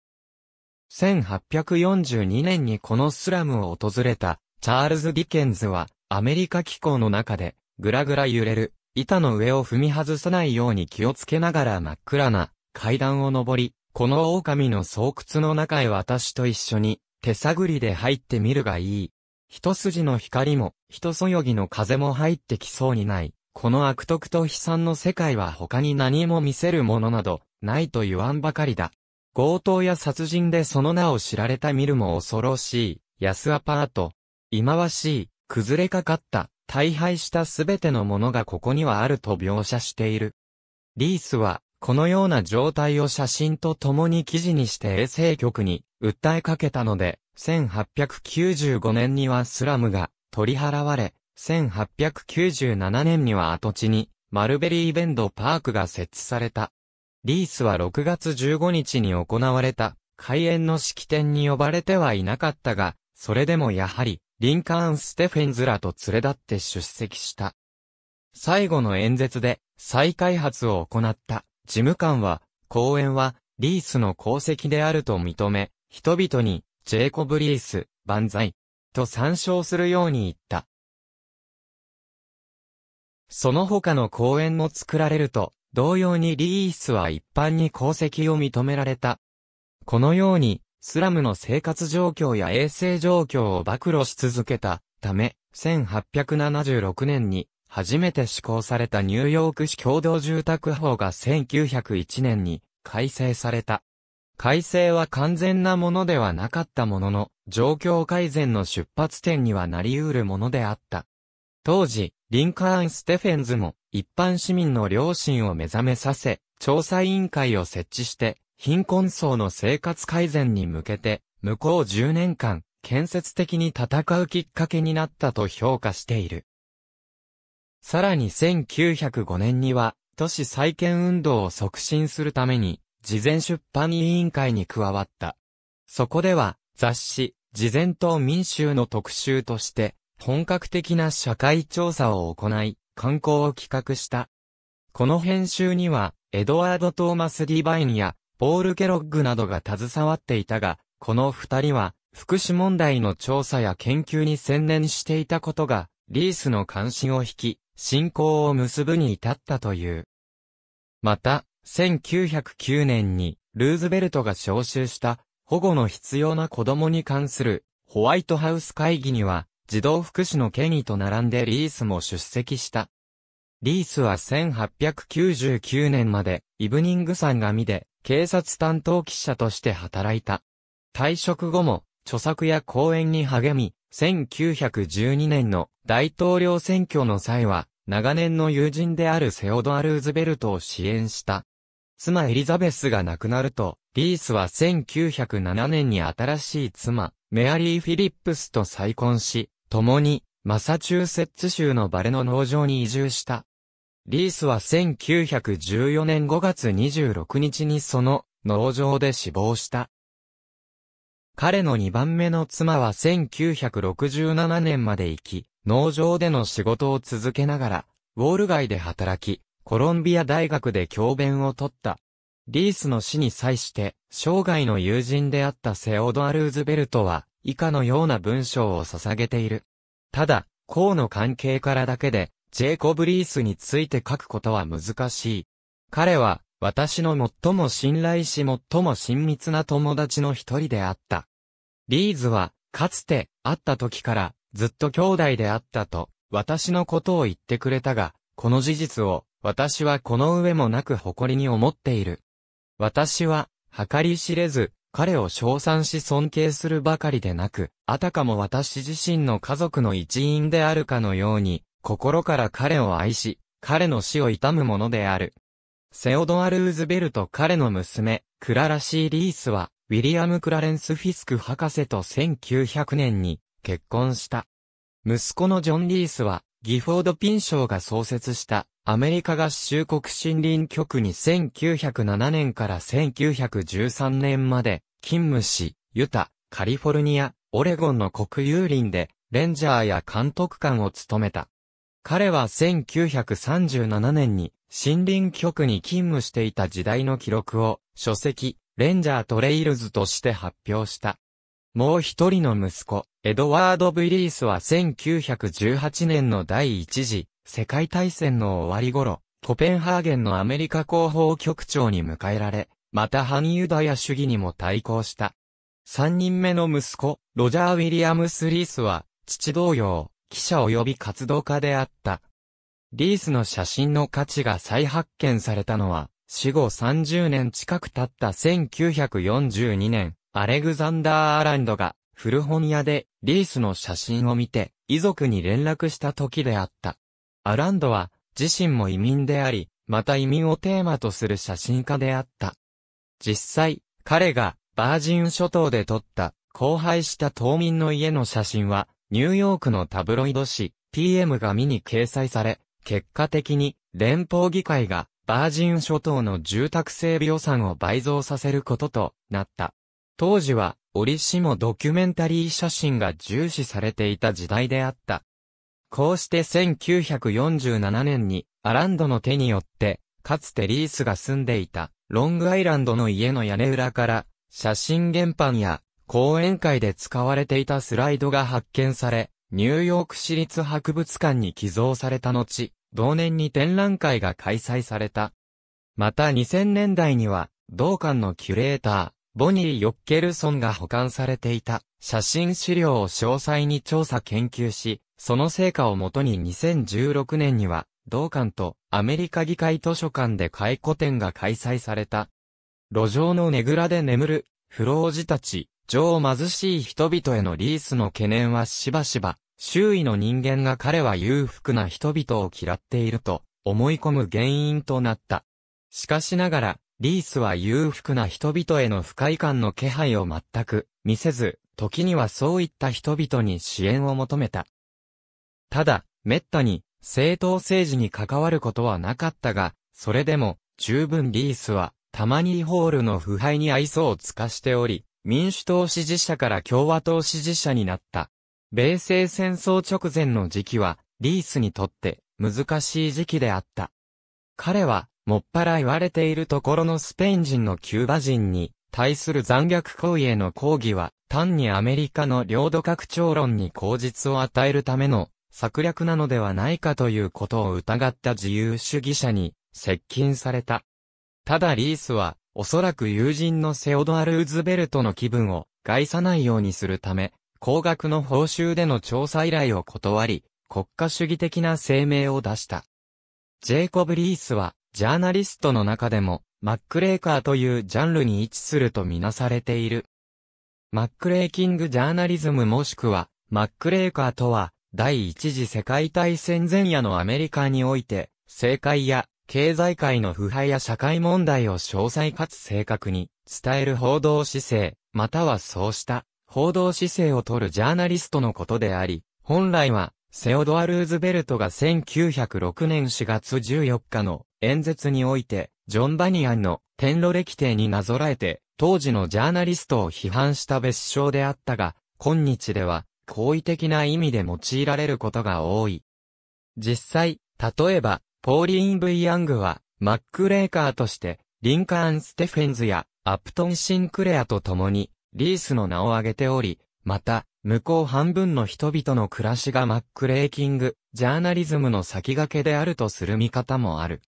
1842年にこのスラムを訪れたチャールズ・ディケンズはアメリカ紀行の中でぐらぐら揺れる板の上を踏み外さないように気をつけながら真っ暗な階段を登り、この狼の巣窟の中へ私と一緒に手探りで入ってみるがいい。一筋の光も、一そよぎの風も入ってきそうにない。この悪徳と悲惨の世界は他に何も見せるものなど、ないと言わんばかりだ。強盗や殺人でその名を知られた見るも恐ろしい、安アパート。忌まわしい、崩れかかった、大敗したすべてのものがここにはあると描写している。リースは、このような状態を写真と共に記事にして衛生局に訴えかけたので、1895年にはスラムが取り払われ、1897年には跡地にマルベリーベンドパークが設置された。リースは6月15日に行われた開園の式典に呼ばれてはいなかったが、それでもやはり、リンカーン・ステフェンズらと連れ立って出席した。最後の演説で再開発を行った事務官は、公園はリースの功績であると認め、人々にジェイコブ・リース、万歳、と参照するように言った。その他の公園も作られると、同様にリースは一般に功績を認められた。このように、スラムの生活状況や衛生状況を暴露し続けたため、1876年に初めて施行されたニューヨーク市共同住宅法が1901年に改正された。改正は完全なものではなかったものの、状況改善の出発点にはなり得るものであった。当時、リンカーン・ステフェンズも一般市民の良心を目覚めさせ、調査委員会を設置して、貧困層の生活改善に向けて、向こう10年間、建設的に戦うきっかけになったと評価している。さらに1905年には、都市再建運動を促進するために、事前出版委員会に加わった。そこでは、雑誌、事前と民衆の特集として、本格的な社会調査を行い、観光を企画した。この編集には、エドワード・トーマス・ディバインや、ポール・ケロッグなどが携わっていたが、この二人は、福祉問題の調査や研究に専念していたことが、リースの関心を引き、信仰を結ぶに至ったという。また、1909年に、ルーズベルトが招集した、保護の必要な子供に関する、ホワイトハウス会議には、児童福祉の権威と並んでリースも出席した。リースは1899年までイブニングサン紙で警察担当記者として働いた。退職後も著作や講演に励み、1912年の大統領選挙の際は長年の友人であるセオドア・ルーズベルトを支援した。妻エリザベスが亡くなると、リースは1907年に新しい妻、メアリー・フィリップスと再婚し、共に、マサチューセッツ州のバレの農場に移住した。リースは1914年5月26日にその農場で死亡した。彼の2番目の妻は1967年まで生き、農場での仕事を続けながら、ウォール街で働き、コロンビア大学で教鞭をとった。リースの死に際して、生涯の友人であったセオドア・ルーズベルトは、以下のような文章を捧げている。ただ、項の関係からだけで、ジェイコブ・リースについて書くことは難しい。彼は、私の最も信頼し最も親密な友達の一人であった。リーズは、かつて、会った時から、ずっと兄弟であったと、私のことを言ってくれたが、この事実を、私はこの上もなく誇りに思っている。私は、計り知れず、彼を称賛し尊敬するばかりでなく、あたかも私自身の家族の一員であるかのように、心から彼を愛し、彼の死を悼むものである。セオドア・ルーズベルト彼の娘、クララシー・リースは、ウィリアム・クラレンス・フィスク博士と1900年に結婚した。息子のジョン・リースは、ギフォード・ピン賞が創設したアメリカ合衆国森林局に1907年から1913年まで勤務し、ユタ、カリフォルニア、オレゴンの国有林でレンジャーや監督官を務めた。彼は1937年に森林局に勤務していた時代の記録を書籍、レンジャートレイルズとして発表した。もう一人の息子、エドワード・ブリースは1918年の第一次世界大戦の終わり頃、コペンハーゲンのアメリカ広報局長に迎えられ、また反ユダヤ主義にも対抗した。三人目の息子、ロジャー・ウィリアムス・リースは、父同様、記者及び活動家であった。リースの写真の価値が再発見されたのは、死後30年近く経った1942年、アレグザンダー・アランドが古本屋でリースの写真を見て遺族に連絡した時であった。アランドは自身も移民であり、また移民をテーマとする写真家であった。実際、彼がバージン諸島で撮った荒廃した島民の家の写真は、ニューヨークのタブロイド紙 PM 紙に掲載され、結果的に連邦議会がバージン諸島の住宅整備予算を倍増させることとなった。当時は折しもドキュメンタリー写真が重視されていた時代であった。こうして1947年にアランドの手によって、かつてリースが住んでいたロングアイランドの家の屋根裏から写真原版や講演会で使われていたスライドが発見され、ニューヨーク市立博物館に寄贈された後、同年に展覧会が開催された。また2000年代には、同館のキュレーター、ボニー・ヨッケルソンが保管されていた写真資料を詳細に調査研究し、その成果をもとに2016年には、同館とアメリカ議会図書館で回顧展が開催された。路上のねぐらで眠る、不老児たち、上貧しい人々へのリースの懸念はしばしば、周囲の人間が彼は裕福な人々を嫌っていると思い込む原因となった。しかしながら、リースは裕福な人々への不快感の気配を全く見せず、時にはそういった人々に支援を求めた。ただ、滅多に政党政治に関わることはなかったが、それでも十分リースはタマニーホールの腐敗に愛想を尽かしており、民主党支持者から共和党支持者になった。米西戦争直前の時期は、リースにとって難しい時期であった。彼はもっぱら言われているところのスペイン人のキューバ人に対する残虐行為への抗議は単にアメリカの領土拡張論に口実を与えるための策略なのではないかということを疑った自由主義者に接近された。ただリースはおそらく友人のセオドア・ルーズベルトの気分を害さないようにするため、高額の報酬での調査依頼を断り、国家主義的な声明を出した。ジェイコブ・リースはジャーナリストの中でも、マックレーカーというジャンルに位置するとみなされている。マックレーキングジャーナリズムもしくは、マックレーカーとは、第一次世界大戦前夜のアメリカにおいて、政界や経済界の腐敗や社会問題を詳細かつ正確に伝える報道姿勢、またはそうした報道姿勢を取るジャーナリストのことであり、本来はセオドア・ルーズベルトが1906年4月14日の演説において、ジョン・バニアンの天路歴帝になぞらえて、当時のジャーナリストを批判した別称であったが、今日では、好意的な意味で用いられることが多い。実際、例えば、ポーリーン・ブイ・ヤングは、マック・レーカーとして、リンカーン・ステフェンズや、アプトン・シンクレアと共に、リースの名を挙げており、また、向こう半分の人々の暮らしがマックレーキング、ジャーナリズムの先駆けであるとする見方もある。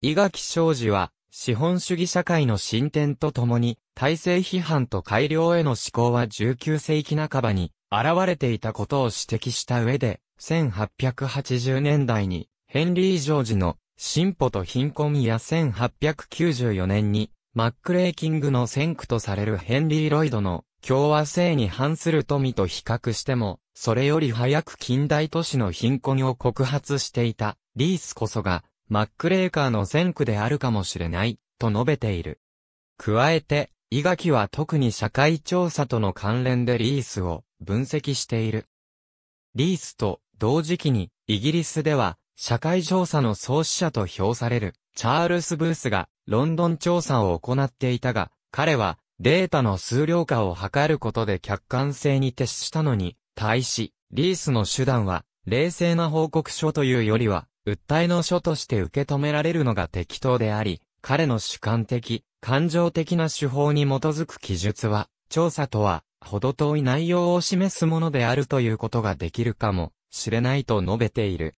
伊垣昌司は、資本主義社会の進展とともに、体制批判と改良への志向は19世紀半ばに現れていたことを指摘した上で、1880年代に、ヘンリー・ジョージの進歩と貧困や1894年に、マックレーキングの先駆とされるヘンリー・ロイドの共和制に反する富と比較しても、それより早く近代都市の貧困を告発していた、リースこそが、マックレーカーの先駆であるかもしれない、と述べている。加えて、伊垣は特に社会調査との関連でリースを分析している。リースと同時期に、イギリスでは、社会調査の創始者と評される、チャールス・ブースが、ロンドン調査を行っていたが、彼は、データの数量化を図ることで客観性に徹したのに、対し、リースの手段は、冷静な報告書というよりは、訴えの書として受け止められるのが適当であり、彼の主観的、感情的な手法に基づく記述は、調査とは、程遠い内容を示すものであるということができるかもしれないと述べている。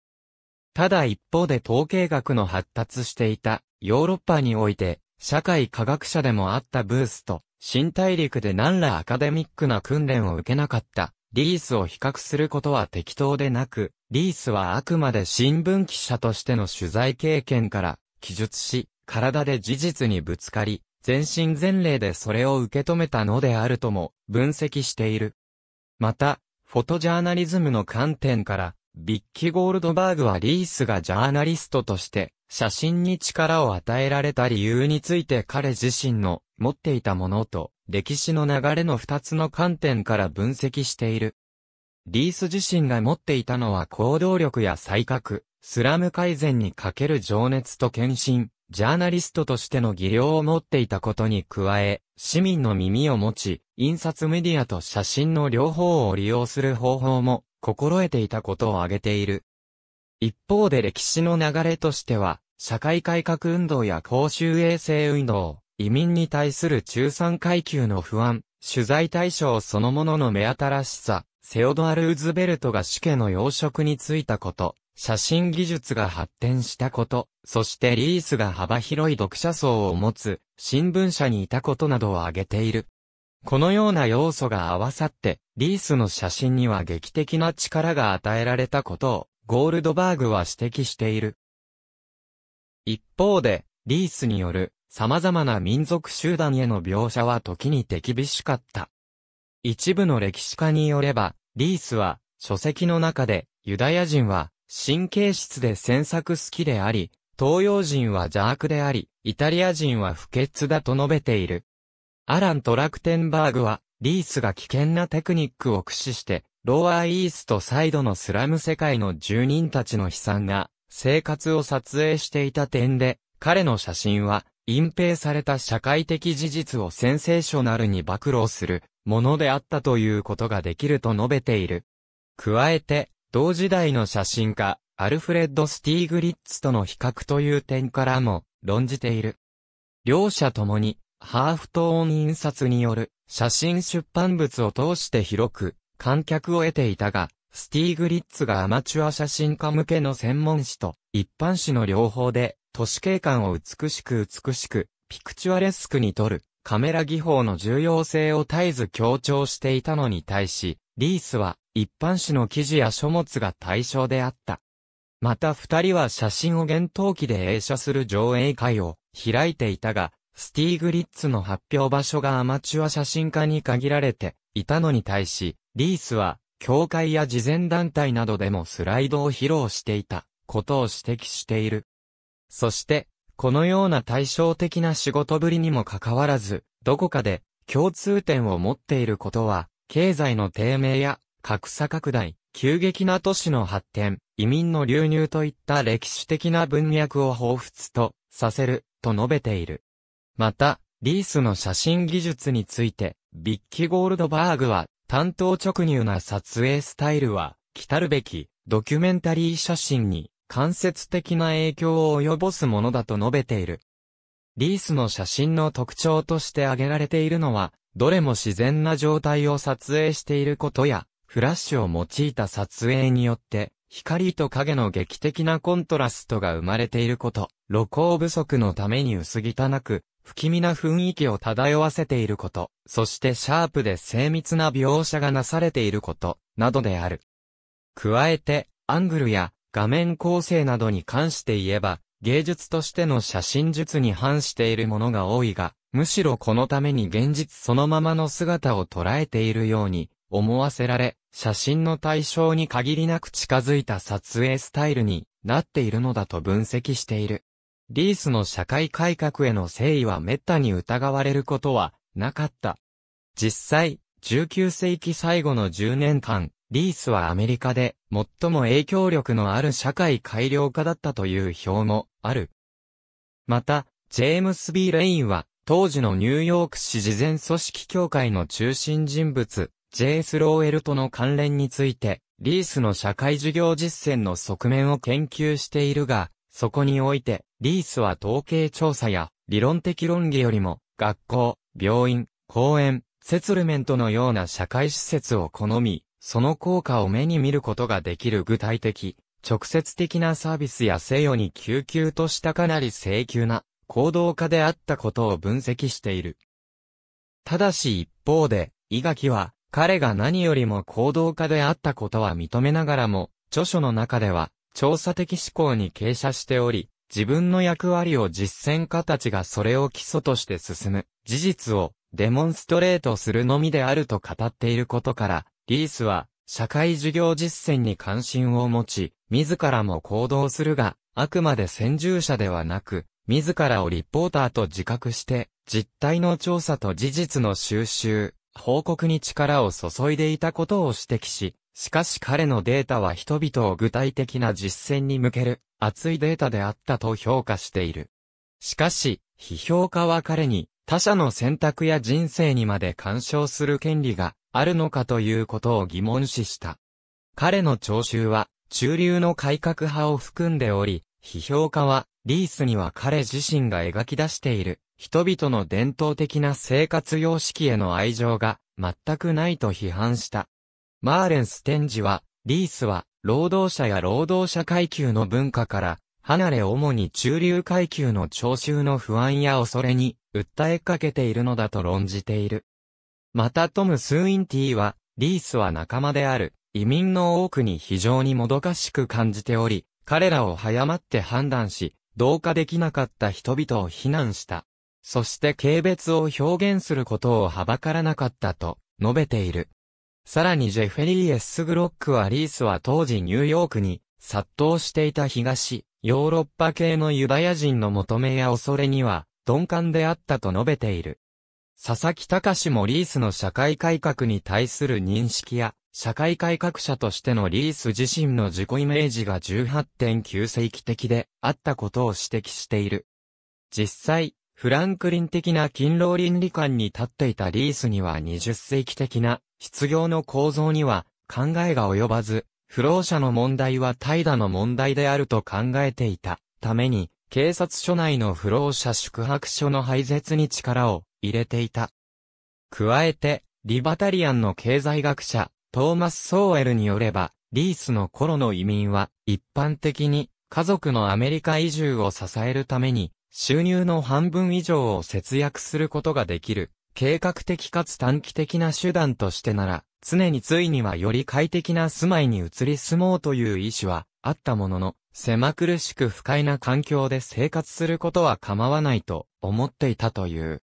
ただ一方で統計学の発達していたヨーロッパにおいて社会科学者でもあったブースと、新大陸で何らアカデミックな訓練を受けなかった、リースを比較することは適当でなく、リースはあくまで新聞記者としての取材経験から、記述し、体で事実にぶつかり、全身全霊でそれを受け止めたのであるとも分析している。また、フォトジャーナリズムの観点から、ビッキー・ゴールドバーグはリースがジャーナリストとして写真に力を与えられた理由について彼自身の持っていたものと歴史の流れの二つの観点から分析している。リース自身が持っていたのは行動力や才覚、スラム改善にかける情熱と献身、ジャーナリストとしての技量を持っていたことに加え、市民の耳を持ち、印刷メディアと写真の両方を利用する方法も心得ていたことを挙げている。一方で歴史の流れとしては、社会改革運動や公衆衛生運動、移民に対する中産階級の不安、取材対象そのものの目新しさ、セオドア・ルーズベルトが死家の養殖に就いたこと、写真技術が発展したこと、そしてリースが幅広い読者層を持つ新聞社にいたことなどを挙げている。このような要素が合わさって、リースの写真には劇的な力が与えられたことを、ゴールドバーグは指摘している。一方で、リースによる様々な民族集団への描写は時に手厳しかった。一部の歴史家によれば、リースは書籍の中でユダヤ人は神経質で詮索好きであり、東洋人は邪悪であり、イタリア人は不潔だと述べている。アラン・トラクテンバーグは、リースが危険なテクニックを駆使して、ローアーイーストサイドのスラム世界の住人たちの悲惨な生活を撮影していた点で、彼の写真は隠蔽された社会的事実をセンセーショナルに暴露するものであったということができると述べている。加えて、同時代の写真家、アルフレッド・スティーグリッツとの比較という点からも論じている。両者ともに、ハーフトーン印刷による写真出版物を通して広く観客を得ていたが、スティーグリッツがアマチュア写真家向けの専門誌と一般誌の両方で都市景観を美しく美しく、ピクチュアレスクに撮る、カメラ技法の重要性を絶えず強調していたのに対し、リースは一般紙の記事や書物が対象であった。また二人は写真を厳冬期で映写する上映会を開いていたが、スティーグリッツの発表場所がアマチュア写真家に限られていたのに対し、リースは、教会や慈善団体などでもスライドを披露していたことを指摘している。そして、このような対照的な仕事ぶりにもかかわらず、どこかで共通点を持っていることは、経済の低迷や格差拡大、急激な都市の発展、移民の流入といった歴史的な文脈を彷彿とさせる、と述べている。また、リースの写真技術について、ビッキ・ゴールドバーグは、担当直入な撮影スタイルは、来たるべき、ドキュメンタリー写真に、間接的な影響を及ぼすものだと述べている。リースの写真の特徴として挙げられているのは、どれも自然な状態を撮影していることや、フラッシュを用いた撮影によって、光と影の劇的なコントラストが生まれていること、露光不足のために薄汚く、不気味な雰囲気を漂わせていること、そしてシャープで精密な描写がなされていること、などである。加えて、アングルや画面構成などに関して言えば、芸術としての写真術に反しているものが多いが、むしろこのために現実そのままの姿を捉えているように思わせられ、写真の対象に限りなく近づいた撮影スタイルになっているのだと分析している。リースの社会改革への誠意は滅多に疑われることはなかった。実際、19世紀最後の10年間、リースはアメリカで最も影響力のある社会改良家だったという表もある。また、ジェームス・ビー・レインは当時のニューヨーク市事前組織協会の中心人物、ジェイス・ローエルとの関連について、リースの社会事業実践の側面を研究しているが、そこにおいて、リースは統計調査や理論的論議よりも、学校、病院、公園、セツルメントのような社会施設を好み、その効果を目に見ることができる具体的、直接的なサービスや西洋に救急としたかなり請求な行動家であったことを分析している。ただし一方で、伊垣は、彼が何よりも行動家であったことは認めながらも、著書の中では、調査的思考に傾斜しており、自分の役割を実践家たちがそれを基礎として進む、事実をデモンストレートするのみであると語っていることから、リースは、社会事業実践に関心を持ち、自らも行動するが、あくまで先住者ではなく、自らをリポーターと自覚して、実態の調査と事実の収集、報告に力を注いでいたことを指摘し、しかし彼のデータは人々を具体的な実践に向ける熱いデータであったと評価している。しかし、批評家は彼に他者の選択や人生にまで干渉する権利があるのかということを疑問視した。彼の聴衆は、中流の改革派を含んでおり、批評家は、リースには彼自身が描き出している、人々の伝統的な生活様式への愛情が全くないと批判した。マーレンス・テンジは、リースは、労働者や労働者階級の文化から、離れ主に中流階級の聴衆の不安や恐れに、訴えかけているのだと論じている。またトム・スーインティは、リースは仲間である、移民の多くに非常にもどかしく感じており、彼らを早まって判断し、同化できなかった人々を非難した。そして軽蔑を表現することをはばからなかったと述べている。さらにジェフェリー・エスグロックはリースは当時ニューヨークに殺到していた東、ヨーロッパ系のユダヤ人の求めや恐れには鈍感であったと述べている。佐々木隆もリースの社会改革に対する認識や社会改革者としてのリース自身の自己イメージが18.9世紀的であったことを指摘している。実際、フランクリン的な勤労倫理観に立っていたリースには20世紀的な失業の構造には考えが及ばず、不労者の問題は怠惰の問題であると考えていたために、警察署内の不労者宿泊所の廃絶に力を入れていた。加えて、リバタリアンの経済学者、トーマス・ソーエルによれば、リースの頃の移民は一般的に家族のアメリカ移住を支えるために収入の半分以上を節約することができる、計画的かつ短期的な手段としてなら、常についにはより快適な住まいに移り住もうという意思はあったものの、狭苦しく不快な環境で生活することは構わないと思っていたという。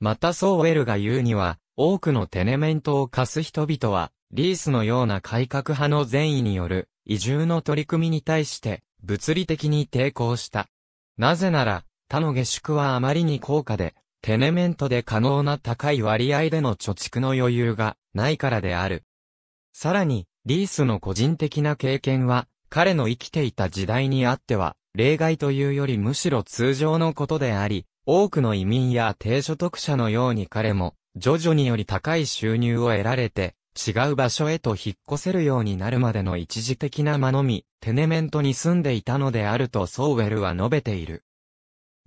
またソーウェルが言うには、多くのテネメントを貸す人々は、リースのような改革派の善意による移住の取り組みに対して物理的に抵抗した。なぜなら、他の下宿はあまりに高価で、テネメントで可能な高い割合での貯蓄の余裕がないからである。さらに、リースの個人的な経験は、彼の生きていた時代にあっては、例外というよりむしろ通常のことであり、多くの移民や低所得者のように彼も、徐々により高い収入を得られて、違う場所へと引っ越せるようになるまでの一時的な間のみ、テネメントに住んでいたのであるとソーウェルは述べている。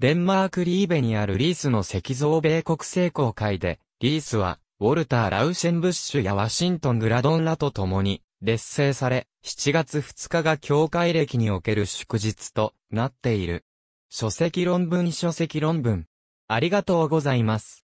デンマークリーベにあるリースの石像米国成功会で、リースは、ウォルター・ラウシェンブッシュやワシントン・グラドンらと共に、劣勢され、7月2日が教会歴における祝日となっている。書籍論文書籍論文。ありがとうございます。